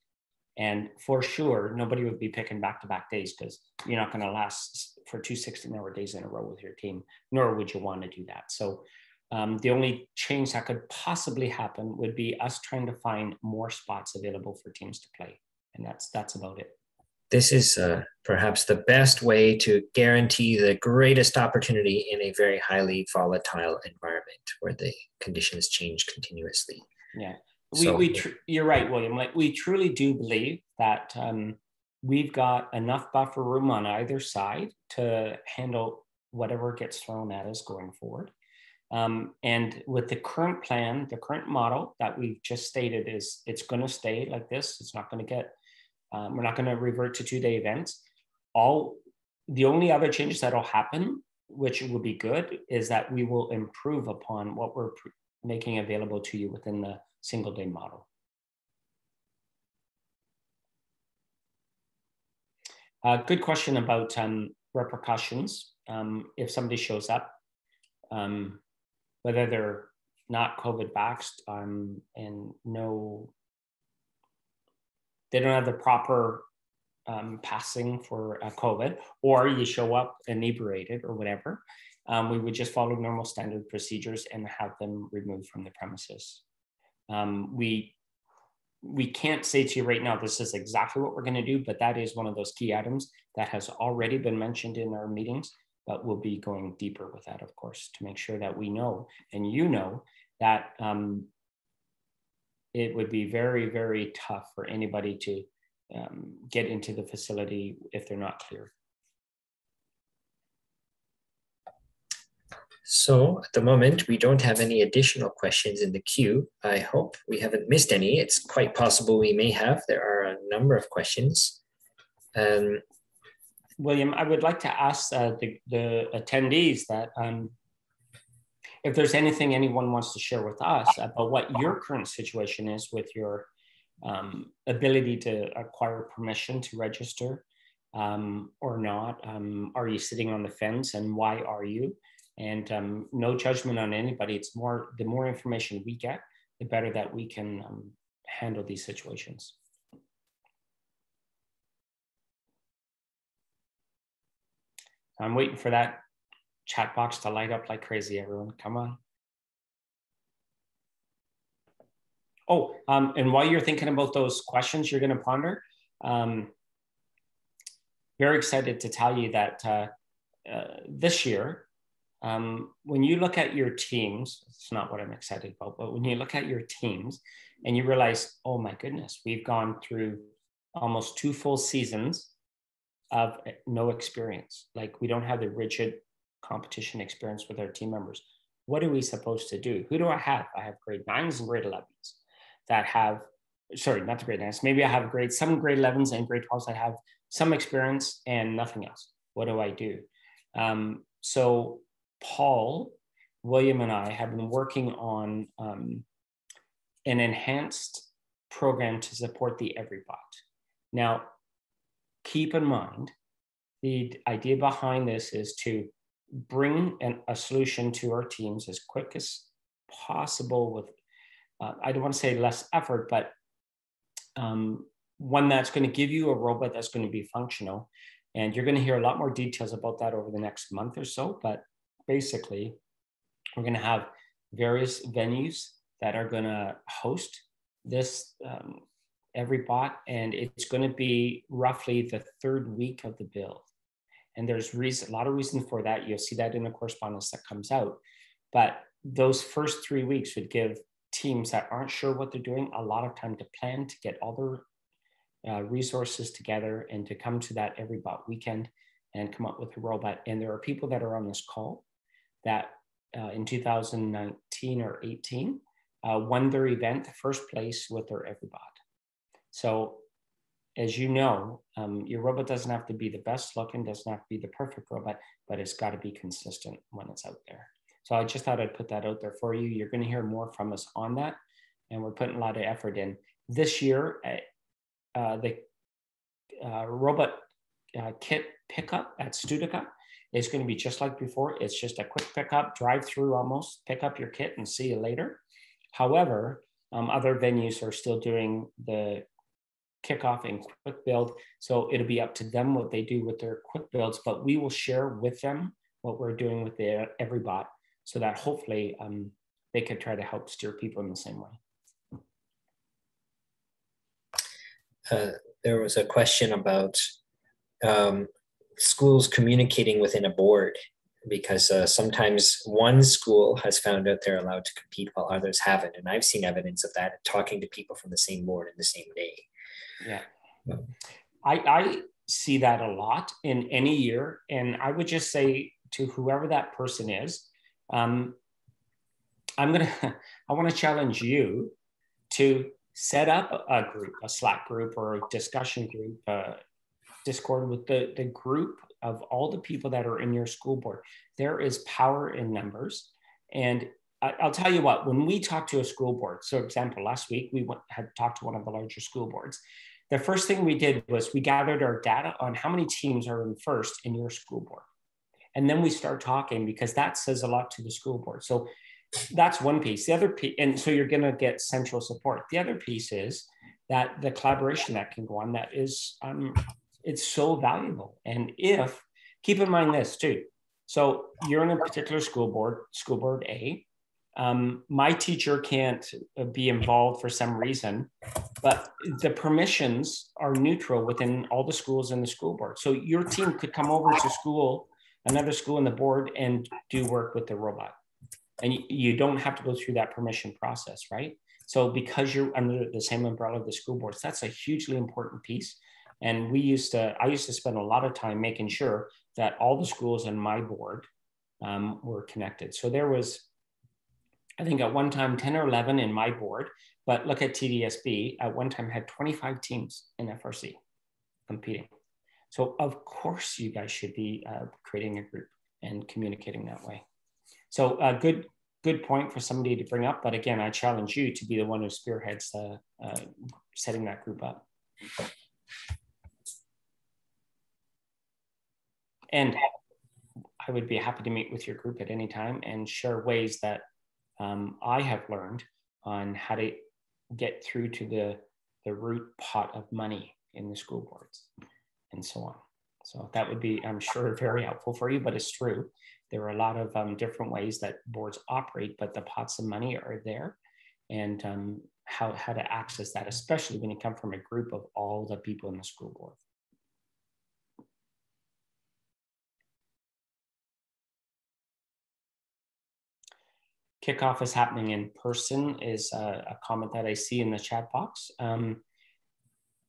And for sure, nobody would be picking back to back days because you're not going to last for two 16 hour days in a row with your team, nor would you want to do that. So, um, the only change that could possibly happen would be us trying to find more spots available for teams to play. And that's that's about it this is uh, perhaps the best way to guarantee the greatest opportunity in a very highly volatile environment where the conditions change continuously. Yeah, we, so, we tr- you're right, William. Like we truly do believe that um, we've got enough buffer room on either side to handle whatever gets thrown at us going forward. Um, and with the current plan, the current model that we've just stated is it's going to stay like this. It's not going to get um, we're not going to revert to two day events. All the only other changes that'll happen, which will be good, is that we will improve upon what we're pr- making available to you within the single day model. Uh, good question about um, repercussions. Um, if somebody shows up, um, whether they're not COVID vaxxed um, and no they don't have the proper um, passing for uh, COVID, or you show up inebriated or whatever, um, we would just follow normal standard procedures and have them removed from the premises. Um, we we can't say to you right now this is exactly what we're going to do, but that is one of those key items that has already been mentioned in our meetings. But we'll be going deeper with that, of course, to make sure that we know and you know that um, it would be very, very tough for anybody to um, get into the facility if they're not cleared. So at the moment, we don't have any additional questions in the queue. I hope we haven't missed any. It's quite possible we may have. There are a number of questions. Um, William, I would like to ask uh, the, the, attendees that um, if there's anything anyone wants to share with us about what your current situation is with your um, ability to acquire permission to register um, or not. Um, are you sitting on the fence and why are you? And um, no judgment on anybody. It's more, the more information we get, the better that we can um, handle these situations. I'm waiting for that chat box to light up like crazy, everyone. Come on. Oh, um, and while you're thinking about those questions you're going to ponder, um, very excited to tell you that uh, uh, this year, um, when you look at your teams, it's not what I'm excited about, but when you look at your teams and you realize, oh my goodness, we've gone through almost two full seasons of no experience. Like we don't have the rigid competition experience with our team members. What are we supposed to do? Who do I have? I have grade nines and grade 11s that have, sorry, not the grade nines. Maybe I have grade some grade 11s and grade 12s that have some experience and nothing else. What do I do? Um, so Paul, William, and I have been working on um, an enhanced program to support the EveryBot. Now, keep in mind, the idea behind this is to bring an, a solution to our teams as quick as possible with uh, I don't want to say less effort, but um, one that's going to give you a robot that's going to be functional. And you're going to hear a lot more details about that over the next month or so. But basically, we're going to have various venues that are going to host this um, EveryBot, and it's going to be roughly the third week of the build. And there's reason, a lot of reason for that. You'll see that in the correspondence that comes out. But those first three weeks would give teams that aren't sure what they're doing a lot of time to plan to get all their uh, resources together and to come to that EveryBot weekend and come up with a robot. And there are people that are on this call that uh, in 2019 or 18 uh, won their event first place with their EveryBot. So as you know, um, your robot doesn't have to be the best looking, doesn't have to be the perfect robot, but it's got to be consistent when it's out there. So I just thought I'd put that out there for you. You're going to hear more from us on that. And we're putting a lot of effort in. This year, uh, uh the uh, robot uh, kit pickup at Studica is going to be just like before. It's just a quick pickup, drive through almost, pick up your kit and see you later. However, um, other venues are still doing the kickoff and quick build. So it'll be up to them what they do with their quick builds, but we will share with them what we're doing with the EveryBot so that hopefully um, they could try to help steer people in the same way. Uh, there was a question about um, schools communicating within a board because uh, sometimes one school has found out they're allowed to compete while others haven't. And I've seen evidence of that talking to people from the same board in the same day. Yeah. I, I see that a lot in any year. And I would just say to whoever that person is, um, I'm gonna, I want to challenge you to set up a group, a Slack group or a discussion group, uh, Discord with the, the group of all the people that are in your school board. There is power in numbers. And I, will tell you what, when we talk to a school board, so for example, last week we went, had talked to one of the larger school boards. The first thing we did was we gathered our data on how many teams are in first in your school board. And then we start talking because that says a lot to the school board. So that's one piece. The other piece and so you're going to get central support. The other piece is that the collaboration that can go on that is um, it's so valuable. And if keep in mind this too. So you're in a particular school board school board a um, my teacher can't uh, be involved for some reason but the permissions are neutral within all the schools in the school board so your team could come over to school another school in the board and do work with the robot. And you, you don't have to go through that permission process, right? So because you're under the same umbrella of the school boards, that's a hugely important piece. And we used to, I used to spend a lot of time making sure that all the schools in my board um, were connected. So there was, I think at one time 10 or 11 in my board, but look at TDSB at one time had 25 teams in FRC competing. So of course you guys should be uh, creating a group and communicating that way. So a uh, good good point for somebody to bring up. But again, I challenge you to be the one who spearheads uh, uh, setting that group up. And I would be happy to meet with your group at any time and share ways that um, I have learned on how to get through to the, the root pot of money in the school boards and so on. So that would be, I'm sure, very helpful for you, but it's true. There are a lot of um, different ways that boards operate, but the pots of money are there and um, how, how to access that, especially when you come from a group of all the people in the school board. Kickoff is happening in person is a, a comment that I see in the chat box. Um,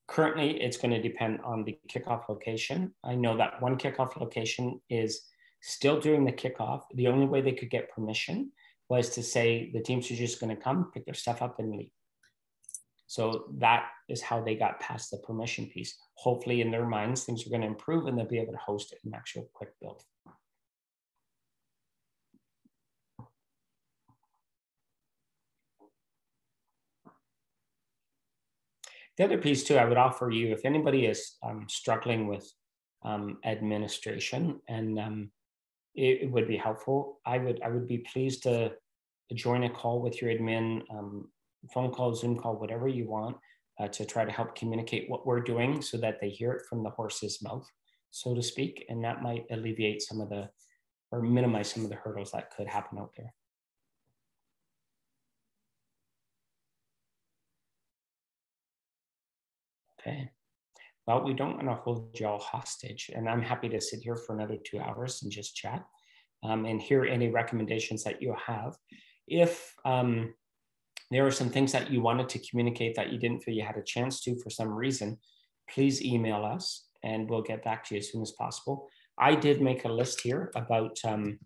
currently, it's going to depend on the kickoff location. I know that one kickoff location is still doing the kickoff. The only way they could get permission was to say the teams are just going to come, pick their stuff up, and leave. So that is how they got past the permission piece. Hopefully, in their minds, things are going to improve and they'll be able to host an actual quick build. The other piece too, I would offer you, if anybody is um, struggling with um, administration and um, it, it, would be helpful, I would, I would be pleased to, join a call with your admin, um, phone call, Zoom call, whatever you want uh, to try to help communicate what we're doing so that they hear it from the horse's mouth, so to speak. And that might alleviate some of the, or minimize some of the hurdles that could happen out there. Okay. Well, we don't want to hold y'all hostage, and I'm happy to sit here for another two hours and just chat um, and hear any recommendations that you have. If um, there are some things that you wanted to communicate that you didn't feel you had a chance to for some reason, please email us and we'll get back to you as soon as possible. I did make a list here about, um,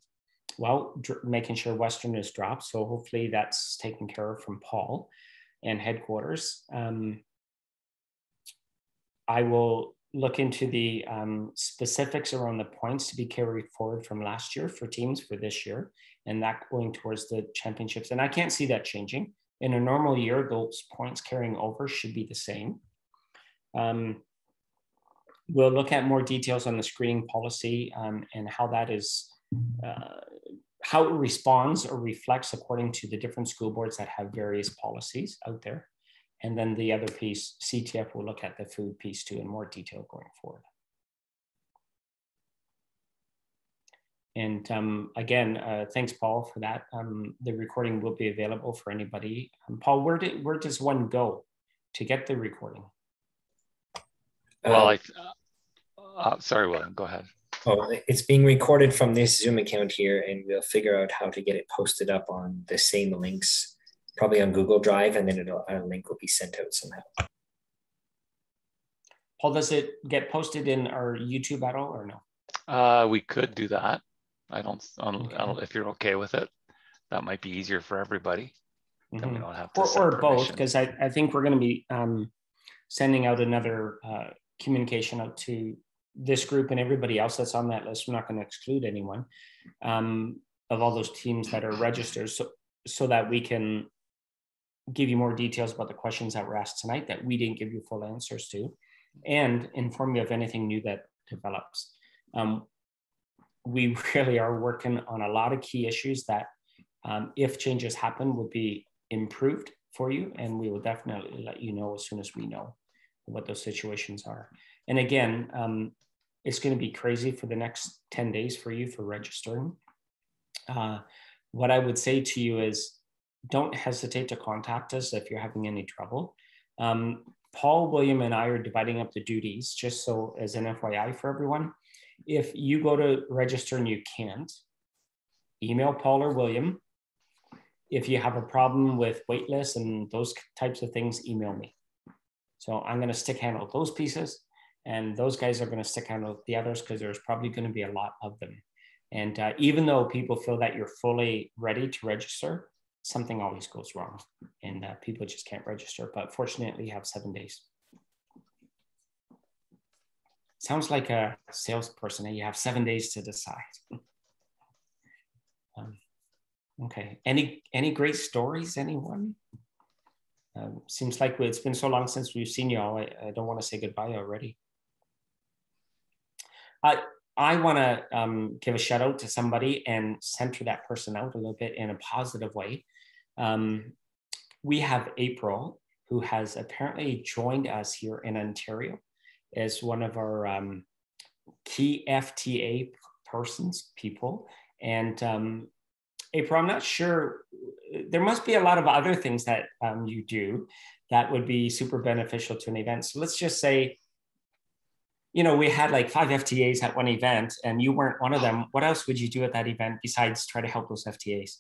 well, making sure Western is dropped. So hopefully that's taken care of from Paul and headquarters. Um, I will look into the um, specifics around the points to be carried forward from last year for teams for this year, and that going towards the championships. And I can't see that changing. In a normal year, those points carrying over should be the same. Um, we'll look at more details on the screening policy um, and how that is, uh, how it responds or reflects according to the different school boards that have various policies out there. And then the other piece, CTF will look at the food piece too in more detail going forward. And um, again, uh, thanks, Paul, for that. Um, the recording will be available for anybody. Um, Paul, where, did, where does one go to get the recording? Well, uh, I, uh, sorry, William, go ahead. Oh, it's being recorded from this Zoom account here, and we'll figure out how to get it posted up on the same links probably on Google Drive, and then it'll, a link will be sent out somehow. Paul, does it get posted in our YouTube at all or no? Uh, we could do that. I don't, I don't, I don't, if you're okay with it, that might be easier for everybody. Mm-hmm. Then we don't have to. Or, or both, because I, I think we're going to be um, sending out another uh, communication out to this group and everybody else that's on that list. We're not going to exclude anyone um, of all those teams that are registered, so so that we can give you more details about the questions that were asked tonight that we didn't give you full answers to, and inform you of anything new that develops. Um, we really are working on a lot of key issues that, um, if changes happen, will be improved for you, and we will definitely let you know as soon as we know what those situations are. And again, um, it's going to be crazy for the next 10 days for you for registering. Uh, what I would say to you is don't hesitate to contact us if you're having any trouble. Um, Paul, William, and I are dividing up the duties just so as an FYI for everyone. If you go to register and you can't, email Paul or William. If you have a problem with waitlist and those types of things, email me. So I'm going to stick handle those pieces, and those guys are going to stick handle the others because there's probably going to be a lot of them. And uh, even though people feel that you're fully ready to register, something always goes wrong and uh, people just can't register. But fortunately, you have seven days. Sounds like a salesperson and you have seven days to decide. um, okay, any, any great stories, anyone? Um, seems like it's been so long since we've seen y'all. I, I don't want to say goodbye already. I, I want to um, give a shout out to somebody and center that person out a little bit in a positive way. Um, we have April, who has apparently joined us here in Ontario as one of our um, key FTA persons, people. And um, April, I'm not sure, there must be a lot of other things that um, you do that would be super beneficial to an event. So let's just say, you know, we had like five FTAs at one event and you weren't one of them. What else would you do at that event besides try to help those FTAs?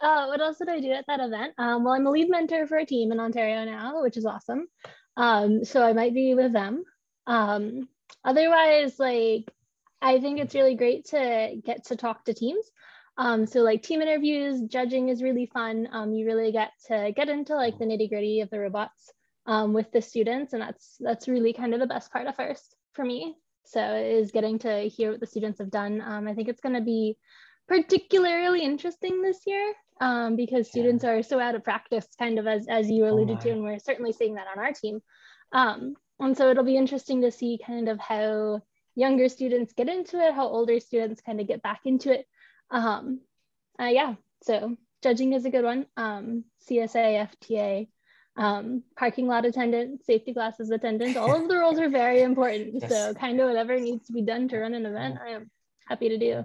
Uh, what else did I do at that event? Um, well, I'm a lead mentor for a team in Ontario now, which is awesome. Um, so I might be with them. Um, otherwise, like, I think it's really great to get to talk to teams. Um, so like team interviews, judging is really fun. Um, you really get to get into like the nitty gritty of the robots um, with the students. And that's, that's really kind of the best part of first for me. So is getting to hear what the students have done. Um, I think it's gonna be particularly interesting this year um, because students are so out of practice, kind of as, as you oh alluded oh to, and we're certainly seeing that on our team. Um, and so it'll be interesting to see kind of how younger students get into it, how older students kind of get back into it. Um, uh, yeah, so judging is a good one. Um, CSA, FTA, um, parking lot attendant, safety glasses attendant, all of the roles are very important. yes. So kind of whatever needs to be done to run an event, I am happy to do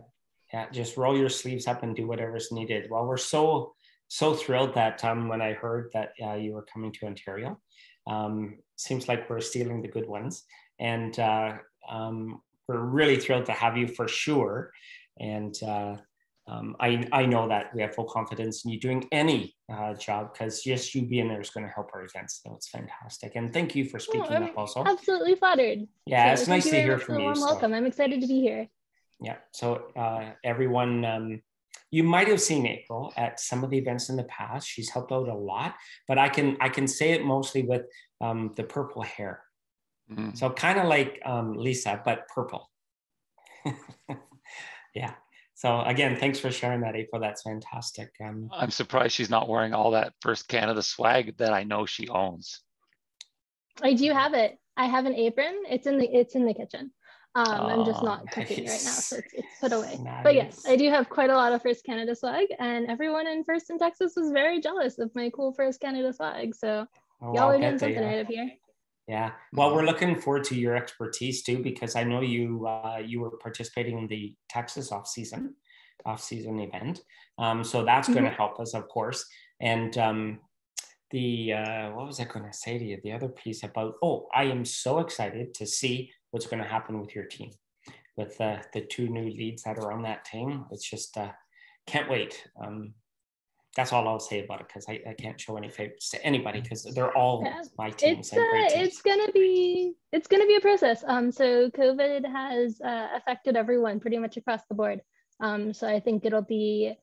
yeah, just roll your sleeves up and do whatever's needed. Well, we're so so thrilled that um, when I heard that uh, you were coming to Ontario, um, seems like we're stealing the good ones, and uh, um, we're really thrilled to have you for sure. And uh, um, I I know that we have full confidence in you doing any uh, job because just you being there is going to help our events. So it's fantastic, and thank you for speaking oh, up. Also, absolutely flattered. Yeah, so it's nice to hear from you. Warm welcome. I'm excited to be here yeah. So uh, everyone, um, you might have seen April at some of the events in the past. She's helped out a lot, but I can I can say it mostly with um, the purple hair. Mm. So kind of like um, Lisa, but purple. yeah. So again, thanks for sharing that, April. That's fantastic. Um, I'm surprised she's not wearing all that First Canada swag that I know she owns. I do have it. I have an apron. It's in the it's in the kitchen. Um, oh, I'm just not cooking nice. right now, so it's, it's put away. Nice. But yes, I do have quite a lot of First Canada swag, and everyone in First in Texas was very jealous of my cool First Canada swag. So oh, y'all are doing something right up here. Yeah, well, we're looking forward to your expertise too, because I know you uh, you were participating in the Texas off season off season event, um, so that's going to mm-hmm. help us, of course. And um, the uh, what was I going to say to you? The other piece about oh, I am so excited to see what's going to happen with your team with uh, the two new leads that are on that team. It's just uh, can't wait. Um, that's all I'll say about it because I, I can't show any favorites to anybody because they're all yeah. my teams. It's, uh, it's gonna be it's gonna be a process. Um, so COVID has uh, affected everyone pretty much across the board. Um, so I think it'll be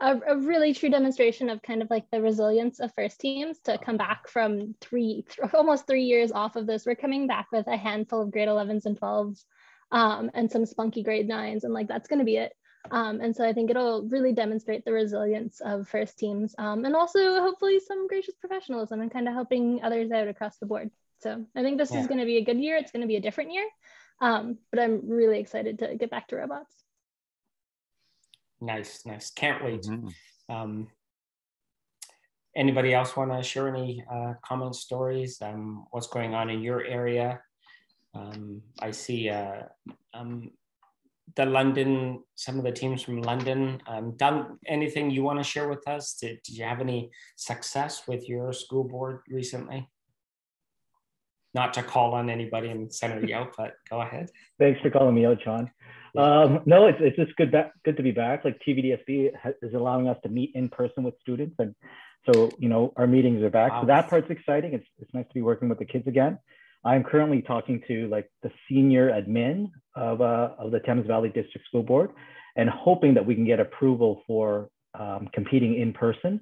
a, a, really true demonstration of kind of like the resilience of first teams to come back from three, th- almost three years off of this. We're coming back with a handful of grade 11s and 12s um, and some spunky grade nines, and like that's going to be it. Um, and so I think it'll really demonstrate the resilience of first teams um, and also hopefully some gracious professionalism and kind of helping others out across the board. So I think this yeah. is going to be a good year. It's going to be a different year, um, but I'm really excited to get back to robots. Nice, nice. Can't wait. Mm-hmm. Um, anybody else want to share any uh, comments, stories? Um, what's going on in your area? Um, I see uh, um, the London, some of the teams from London. Um, done anything you want to share with us? Did, did you have any success with your school board recently? Not to call on anybody and center you out, but go ahead. Thanks for calling me out, John. Um, no, it's, it's just good back, good to be back. Like TVDSB is allowing us to meet in person with students, and so you know our meetings are back. Wow. So that part's exciting. It's it's nice to be working with the kids again. I'm currently talking to like the senior admin of, uh, of the Thames Valley District School Board and hoping that we can get approval for um, competing in person.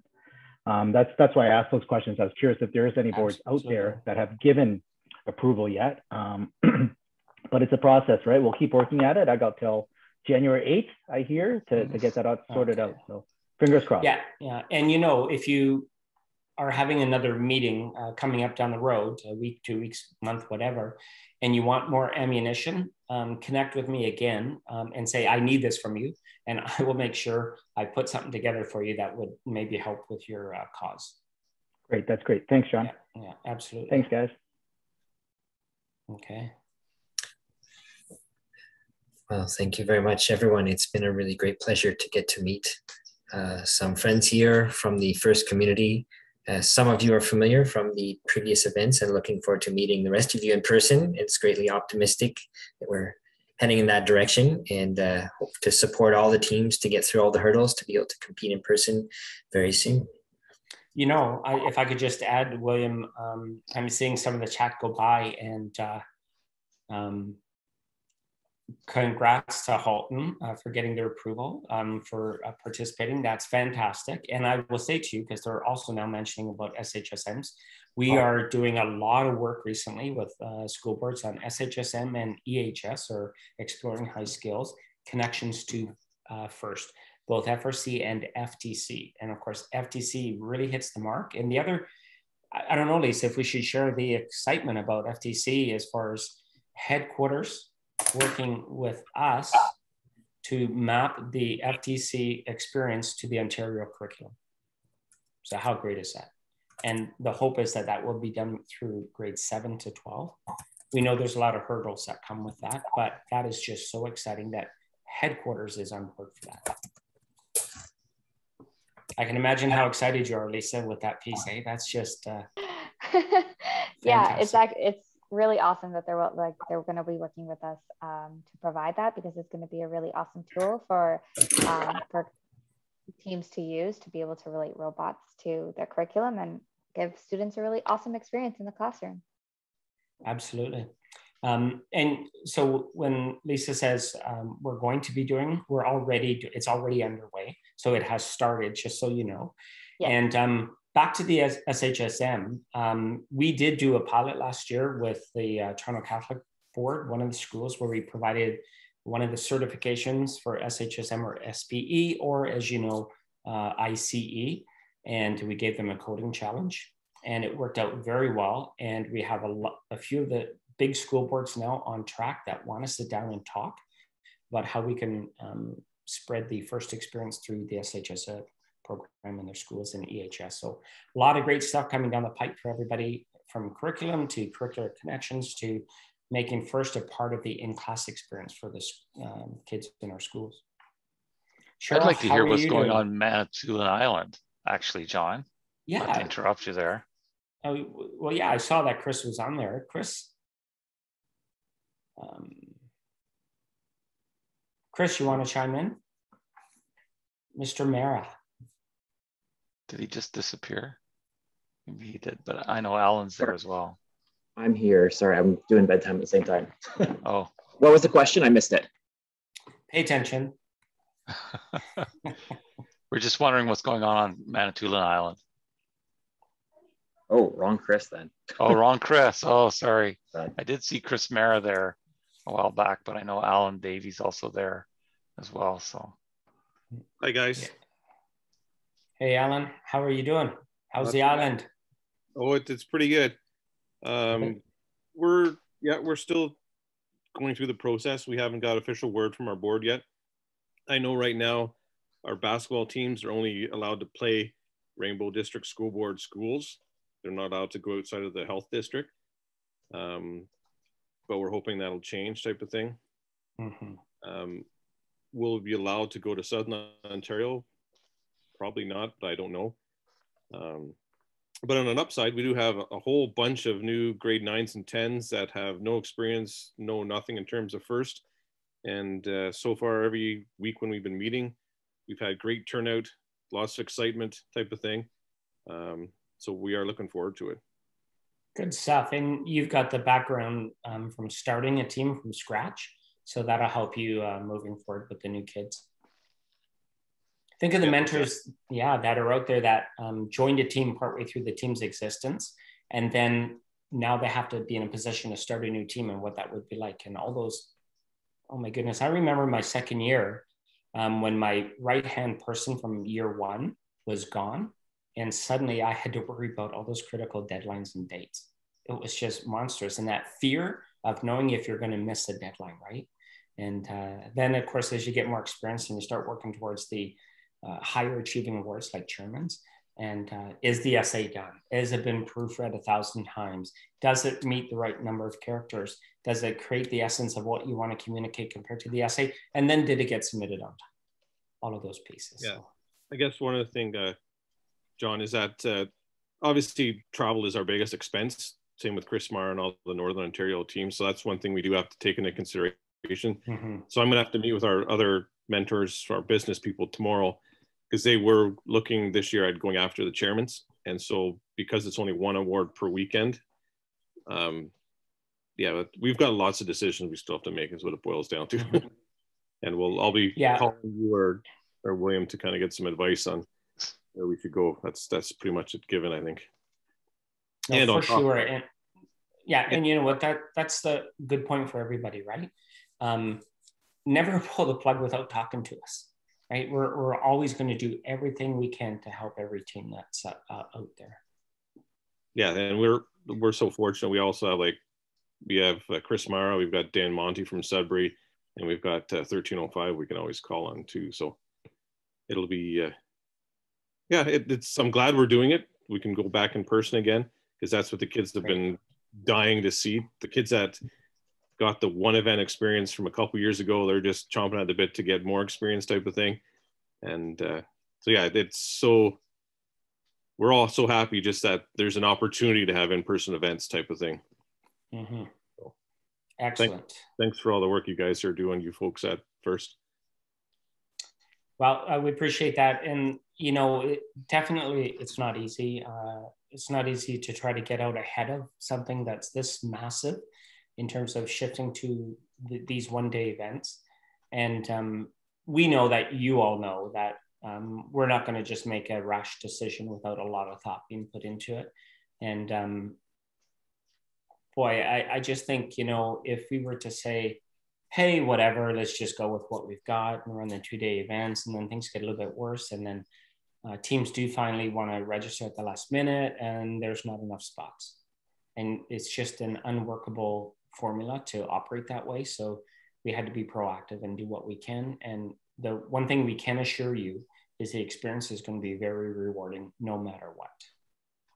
Um, that's, that's why I asked those questions. I was curious if there is any boards Absolutely. out there that have given approval yet. Um, but it's a process, right? We'll keep working at it. I got till January 8th, I hear, to, to get that out, sorted Okay. out. So fingers crossed. Yeah, yeah. And you know, if you are having another meeting uh, coming up down the road, a week, two weeks, month, whatever, and you want more ammunition, um, connect with me again um, and say, I need this from you. And I will make sure I put something together for you that would maybe help with your uh, cause. Great. That's great. Thanks, John. Yeah, yeah, absolutely. Thanks, guys. Okay. Well, thank you very much, everyone. It's been a really great pleasure to get to meet uh, some friends here from the FIRST community. Uh, some of you are familiar from the previous events and looking forward to meeting the rest of you in person. It's greatly optimistic that we're heading in that direction and uh, hope to support all the teams to get through all the hurdles to be able to compete in person very soon. You know, I, if I could just add, William, um, I'm seeing some of the chat go by and uh, um, congrats to Halton uh, for getting their approval um, for uh, participating. That's fantastic. And I will say to you, because they're also now mentioning about SHSMs, we are doing a lot of work recently with uh, school boards on SHSM and EHS or exploring high skills connections to uh, first, both FRC and FTC. And of course, FTC really hits the mark. And the other, I, I don't know, Lisa, if we should share the excitement about FTC as far as headquarters working with us to map the FTC experience to the Ontario curriculum. So how great is that? And the hope is that that will be done through grades seven to 12. We know there's a lot of hurdles that come with that, but that is just so exciting that headquarters is on board for that. I can imagine how excited you are, Lisa, with that piece. Eh? That's just uh, yeah, it's like it's really awesome that they're like they're going to be working with us um, to provide that because it's going to be a really awesome tool for um, for teams to use to be able to relate robots to their curriculum and give students a really awesome experience in the classroom. Absolutely. Um, and so when Lisa says um, we're going to be doing, we're already, it's already underway. So it has started, just so you know. And um, back to the SHSM, um, we did do a pilot last year with the uh, Toronto Catholic Board, one of the schools where we provided one of the certifications for SHSM or SPE, or as you know, uh, ICE. And we gave them a coding challenge and it worked out very well. And we have a, lo- a few of the big school boards now on track that want to sit down and talk about how we can um, spread the first experience through the SHS program in their schools and EHS. So a lot of great stuff coming down the pipe for everybody from curriculum to curricular connections to making first a part of the in-class experience for the um, kids in our schools. I'd like to hear what's going doing? on Manitoulin Island, actually, John. Not to Yeah. interrupt you there. Oh, well, yeah, I saw that Chris was on there. Chris, um, Chris, you want to chime in? Mr. Mara. Did he just disappear? Maybe he did, but I know Alan's there as well. I'm here. Sorry, I'm doing bedtime at the same time. Oh, what was the question? I missed it. Pay attention. we're just wondering what's going on on Manitoulin Island. Oh, wrong Chris then. Oh, wrong Chris. Oh, sorry. Sorry. I did see Chris Mara there a while back, but I know Alan Davies also there as well. So Hi guys. Hey, Alan, how are you doing? How's Not the island? Oh, it, it's pretty good. Um, we're yeah, we're still going through the process. We haven't got official word from our board yet. I know right now our basketball teams are only allowed to play Rainbow District School Board schools. They're not allowed to go outside of the health district. Um, but we're hoping that'll change, type of thing. Mhm. Um, will be allowed to go to Southern Ontario? Probably not, but I don't know. Um, but on an upside, we do have a, whole bunch of new grade nines and tens that have no experience, know nothing in terms of first. And uh, so far, every week when we've been meeting, we've had great turnout, lots of excitement, type of thing. Um, so we are looking forward to it. Good stuff. And you've got the background um, from starting a team from scratch. So that'll help you uh, moving forward with the new kids. Think of the mentors, yeah, that are out there that um, joined a team partway through the team's existence. And then now they have to be in a position to start a new team and what that would be like. And all those, oh my goodness. I remember my second year um, when my right hand person from year one was gone and suddenly I had to worry about all those critical deadlines and dates. It was just monstrous. And that fear of knowing if you're going to miss a deadline, right? And uh, then, of course, as you get more experience and you start working towards the uh, higher achieving awards like chairman's, and uh, is the essay done? Has it been proofread a thousand times? Does it meet the right number of characters? Does it create the essence of what you want to communicate compared to the essay? And then did it get submitted on time? All of those pieces. Yeah. So. I guess one of the things uh, John, is that uh, obviously travel is our biggest expense. Same with Chris Mara and all the Northern Ontario teams. So that's one thing we do have to take into consideration. Mm-hmm. So I'm going to have to meet with our other mentors, our business people tomorrow, because they were looking this year at going after the chairmans. And so because it's only one award per weekend, um, yeah, we've got lots of decisions we still have to make is what it boils down to. Mm-hmm. and we'll, I'll be yeah. calling you or, or William to kind of get some advice on where we could go. That's that's pretty much it given, I think. No, and for sure. And yeah, and you know what? That that's the good point for everybody, right? Um, never pull the plug without talking to us, right? We're we're always going to do everything we can to help every team that's uh, out there. Yeah, and we're we're so fortunate. We also have like we have uh, Chris Mara, we've got Dan Monty from Sudbury, and we've got uh, 1305 we can always call on too. So it'll be uh, yeah, it, it's. I'm glad we're doing it. We can go back in person again because that's what the kids have been dying to see. The kids that got the one event experience from a couple years ago, they're just chomping at the bit to get more experience, type of thing. And uh, so yeah, it's so. We're all so happy just that there's an opportunity to have in-person events, type of thing. Mm-hmm. So, Excellent. Thanks, thanks for all the work you guys are doing, you folks at first. Well, uh, we appreciate that, and you know, it, definitely, it's not easy. Uh, it's not easy to try to get out ahead of something that's this massive in terms of shifting to th- these one-day events. And um, we know that you all know that um, we're not going to just make a rash decision without a lot of thought being put into it. And um, boy, I, I just think you know, if we were to say hey, whatever, let's just go with what we've got and run the two day events. And then things get a little bit worse. And then uh, teams do finally want to register at the last minute and there's not enough spots. And it's just an unworkable formula to operate that way. So we had to be proactive and do what we can. And the one thing we can assure you is the experience is going to be very rewarding no matter what.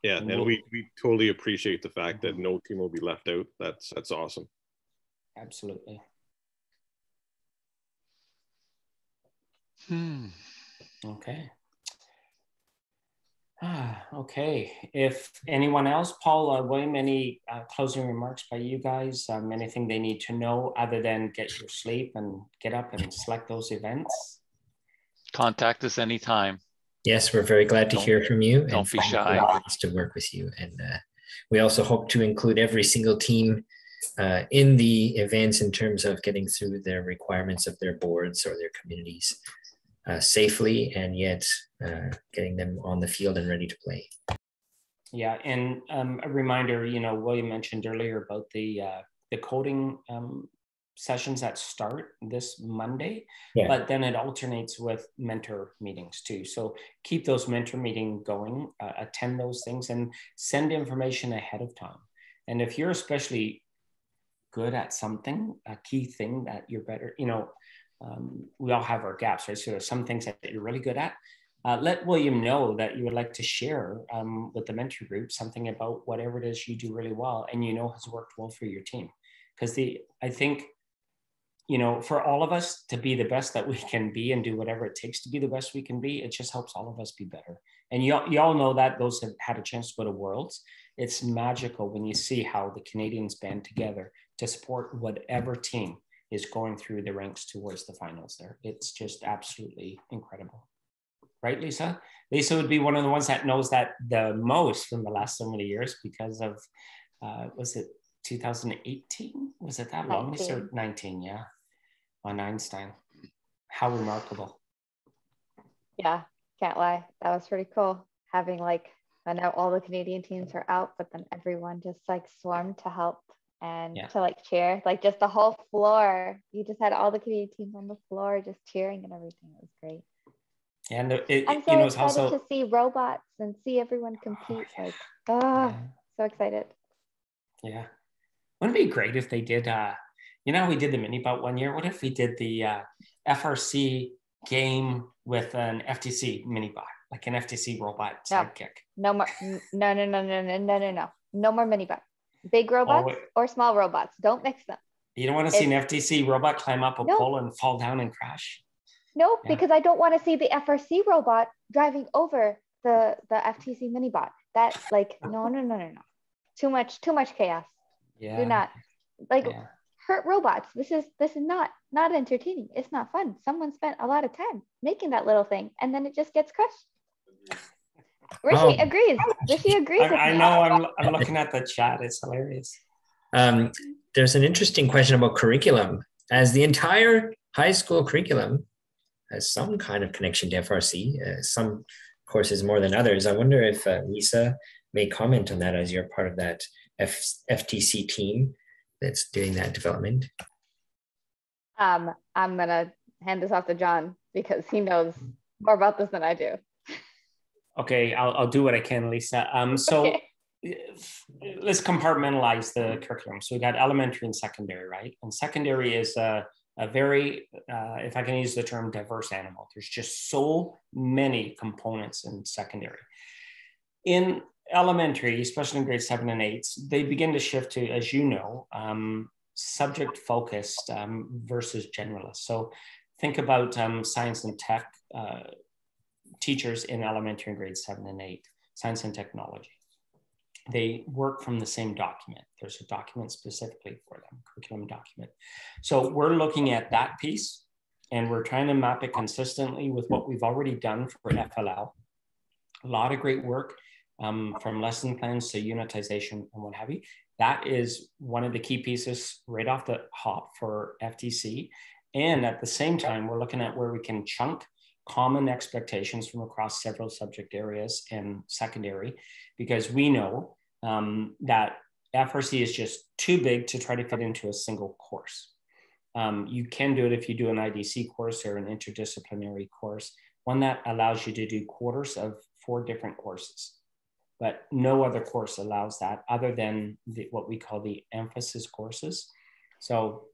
Yeah, and, and we, we totally appreciate the fact that no team will be left out. That's that's awesome. Absolutely. Hmm. Okay. Ah, okay. If anyone else, Paul, uh, William, any uh, closing remarks by you guys? Um, anything they need to know other than get your sleep and get up and select those events? Contact us anytime. Yes, we're very glad to Don't- hear from you. don't be shy. To work with you, and uh, we also hope to include every single team uh, in the events in terms of getting through their requirements of their boards or their communities uh, safely and yet uh, getting them on the field and ready to play. Yeah, and um, a reminder, you know, William mentioned earlier about the uh, the coding um, sessions that start this Monday, yeah. but then it alternates with mentor meetings too. So keep those mentor meeting going, uh, attend those things, and send information ahead of time. And if you're especially good at something, a key thing that you're better, you know, um, we all have our gaps, right? So there's some things that you're really good at. Uh, let William know that you would like to share um, with the mentor group something about whatever it is you do really well and you know has worked well for your team. Because the I think, you know, for all of us to be the best that we can be and do whatever it takes to be the best we can be, it just helps all of us be better. And you, you all know that those have had a chance to go to Worlds. It's magical when you see how the Canadians band together to support whatever team is going through the ranks towards the finals there. It's just absolutely incredible. Right, Lisa? Lisa would be one of the ones that knows that the most from the last so many years because of uh, was it 2018? Was it that long? 19. 19, yeah, on Einstein. How remarkable. Yeah, can't lie. That was pretty cool. Having like, I know all the Canadian teams are out, but then everyone just like swarmed to help and yeah. to like cheer, like just the whole floor. You just had all the Canadian teams on the floor just cheering and everything. It was great. And it, I'm so you know, excited also... to see robots and see everyone compete. Oh, yeah. Like, oh, yeah. so excited. Yeah. Wouldn't it be great if they did, uh, you know, we did the mini bot one year. What if we did the uh, FRC game with an FTC mini bot, like an FTC robot no. sidekick? No more. No, no, no, no, no, no, no, no. No more mini bot. Big robots oh, or small robots. Don't mix them. You don't want to see an FTC robot climb up a no. pole and fall down and crash. No, yeah. because I don't want to see the FRC robot driving over the the FTC mini bot. That like no no no no no. Too much too much chaos. Yeah. Do not like yeah. hurt robots. This is this is not not entertaining. It's not fun. Someone spent a lot of time making that little thing and then it just gets crushed. Rishi oh. agrees. Rishi agrees. I, I know. I'm, I'm looking at the chat. It's hilarious. Um, there's an interesting question about curriculum. As the entire high school curriculum has some kind of connection to FRC, uh, some courses more than others. I wonder if uh, Lisa may comment on that as you're part of that F- FTC team that's doing that development. Um, I'm gonna hand this off to John because he knows more about this than I do. Okay, I'll, I'll do what I can, Lisa. Um, so okay. let's compartmentalize the curriculum. So we got elementary and secondary, right? And secondary is uh, a very, uh, if I can use the term diverse animal. There's just so many components in secondary. In elementary, especially in grade seven and eight, they begin to shift to, as you know, um, subject focused um, versus generalist. So think about um, science and tech uh, teachers in elementary and grade seven and eight, science and technology they work from the same document. There's a document specifically for them, curriculum document. So we're looking at that piece and we're trying to map it consistently with what we've already done for FLL. A lot of great work um, from lesson plans to unitization and what have you. That is one of the key pieces right off the hop for FTC. And at the same time, we're looking at where we can chunk common expectations from across several subject areas and secondary because we know um, that FRC is just too big to try to fit into a single course. Um, you can do it if you do an IDC course or an interdisciplinary course, one that allows you to do quarters of four different courses. But no other course allows that other than the, what we call the emphasis courses. So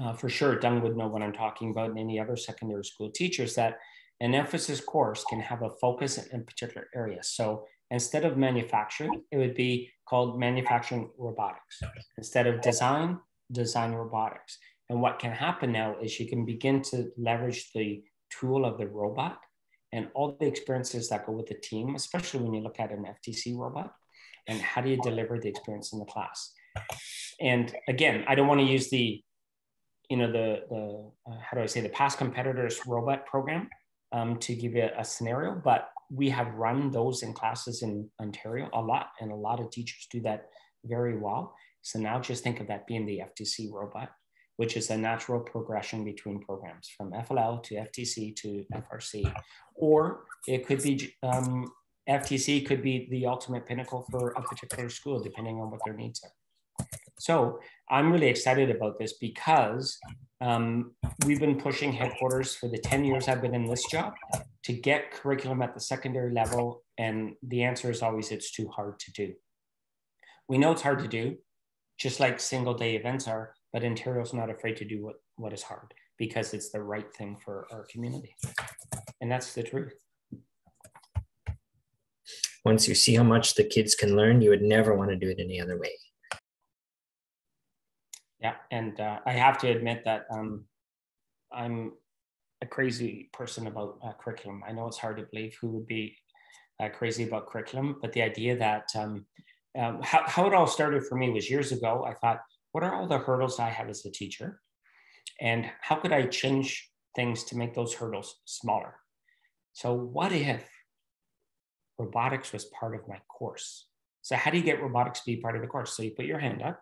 uh, for sure, Dung would know what I'm talking about and any other secondary school teachers that an emphasis course can have a focus in particular areas. So instead of manufacturing, it would be called manufacturing robotics. Instead of design, design robotics. And what can happen now is you can begin to leverage the tool of the robot and all the experiences that go with the team, especially when you look at an FTC robot and how do you deliver the experience in the class. And again, I don't want to use the, you know, the, the uh, how do I say, the past competitors robot program um, to give you a, a scenario, but we have run those in classes in Ontario a lot, and a lot of teachers do that very well. So now just think of that being the FTC robot, which is a natural progression between programs from FLL to FTC to FRC, or it could be um, FTC could be the ultimate pinnacle for a particular school, depending on what their needs are. So I'm really excited about this because um, we've been pushing headquarters for the 10 years I've been in this job to get curriculum at the secondary level. And the answer is always it's too hard to do. We know it's hard to do, just like single day events are, but Ontario's not afraid to do what, what is hard because it's the right thing for our community. And that's the truth. Once you see how much the kids can learn, you would never want to do it any other way. Yeah, and uh, I have to admit that um, I'm a crazy person about uh, curriculum. I know it's hard to believe who would be uh, crazy about curriculum, but the idea that um, um, how, how it all started for me was years ago. I thought, what are all the hurdles I have as a teacher? And how could I change things to make those hurdles smaller? So, what if robotics was part of my course? So how do you get robotics to be part of the course? So you put your hand up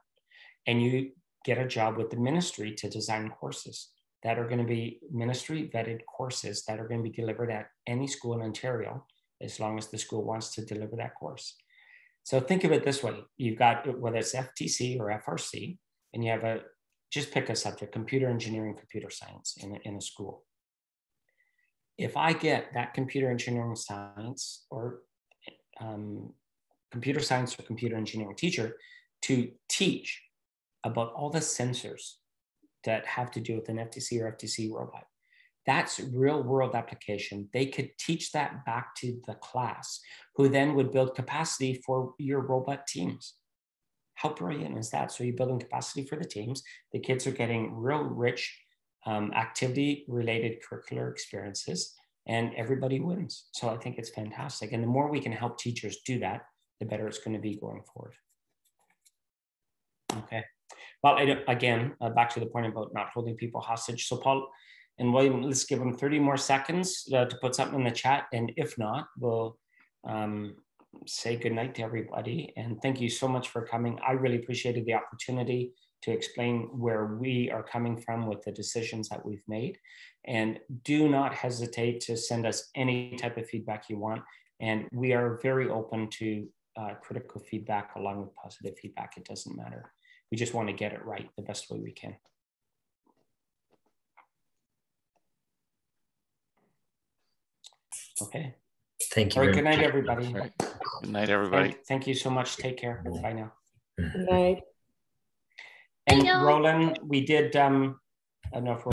and you get a job with the ministry to design courses that are going to be ministry vetted courses that are going to be delivered at any school in Ontario as long as the school wants to deliver that course. So think of it this way. You've got whether it's FTC or FRC and you have a just pick a subject, computer engineering, computer science in a, in a school. If I get that computer engineering science or um, computer science or computer engineering teacher to teach about all the sensors that have to do with an FTC or FTC robot, that's real world application. They could teach that back to the class, who then would build capacity for your robot teams. How brilliant is that? So you're building capacity for the teams. The kids are getting real rich um, activity related curricular experiences and everybody wins. So I think it's fantastic. And the more we can help teachers do that, the better it's going to be going forward. Okay. Well, again, uh, back to the point about not holding people hostage. So Paul and William, let's give them 30 more seconds uh, to put something in the chat. And if not, we'll um, say goodnight to everybody. And thank you so much for coming. I really appreciated the opportunity to explain where we are coming from with the decisions that we've made. And do not hesitate to send us any type of feedback you want. And we are very open to uh, critical feedback along with positive feedback. It doesn't matter. We just want to get it right the best way we can. Okay. Thank you. All right, good night, everybody. Good night, everybody. Thank, thank, you so much. Take care. Bye now. Good night. And Roland, we did, um, I don't know if we're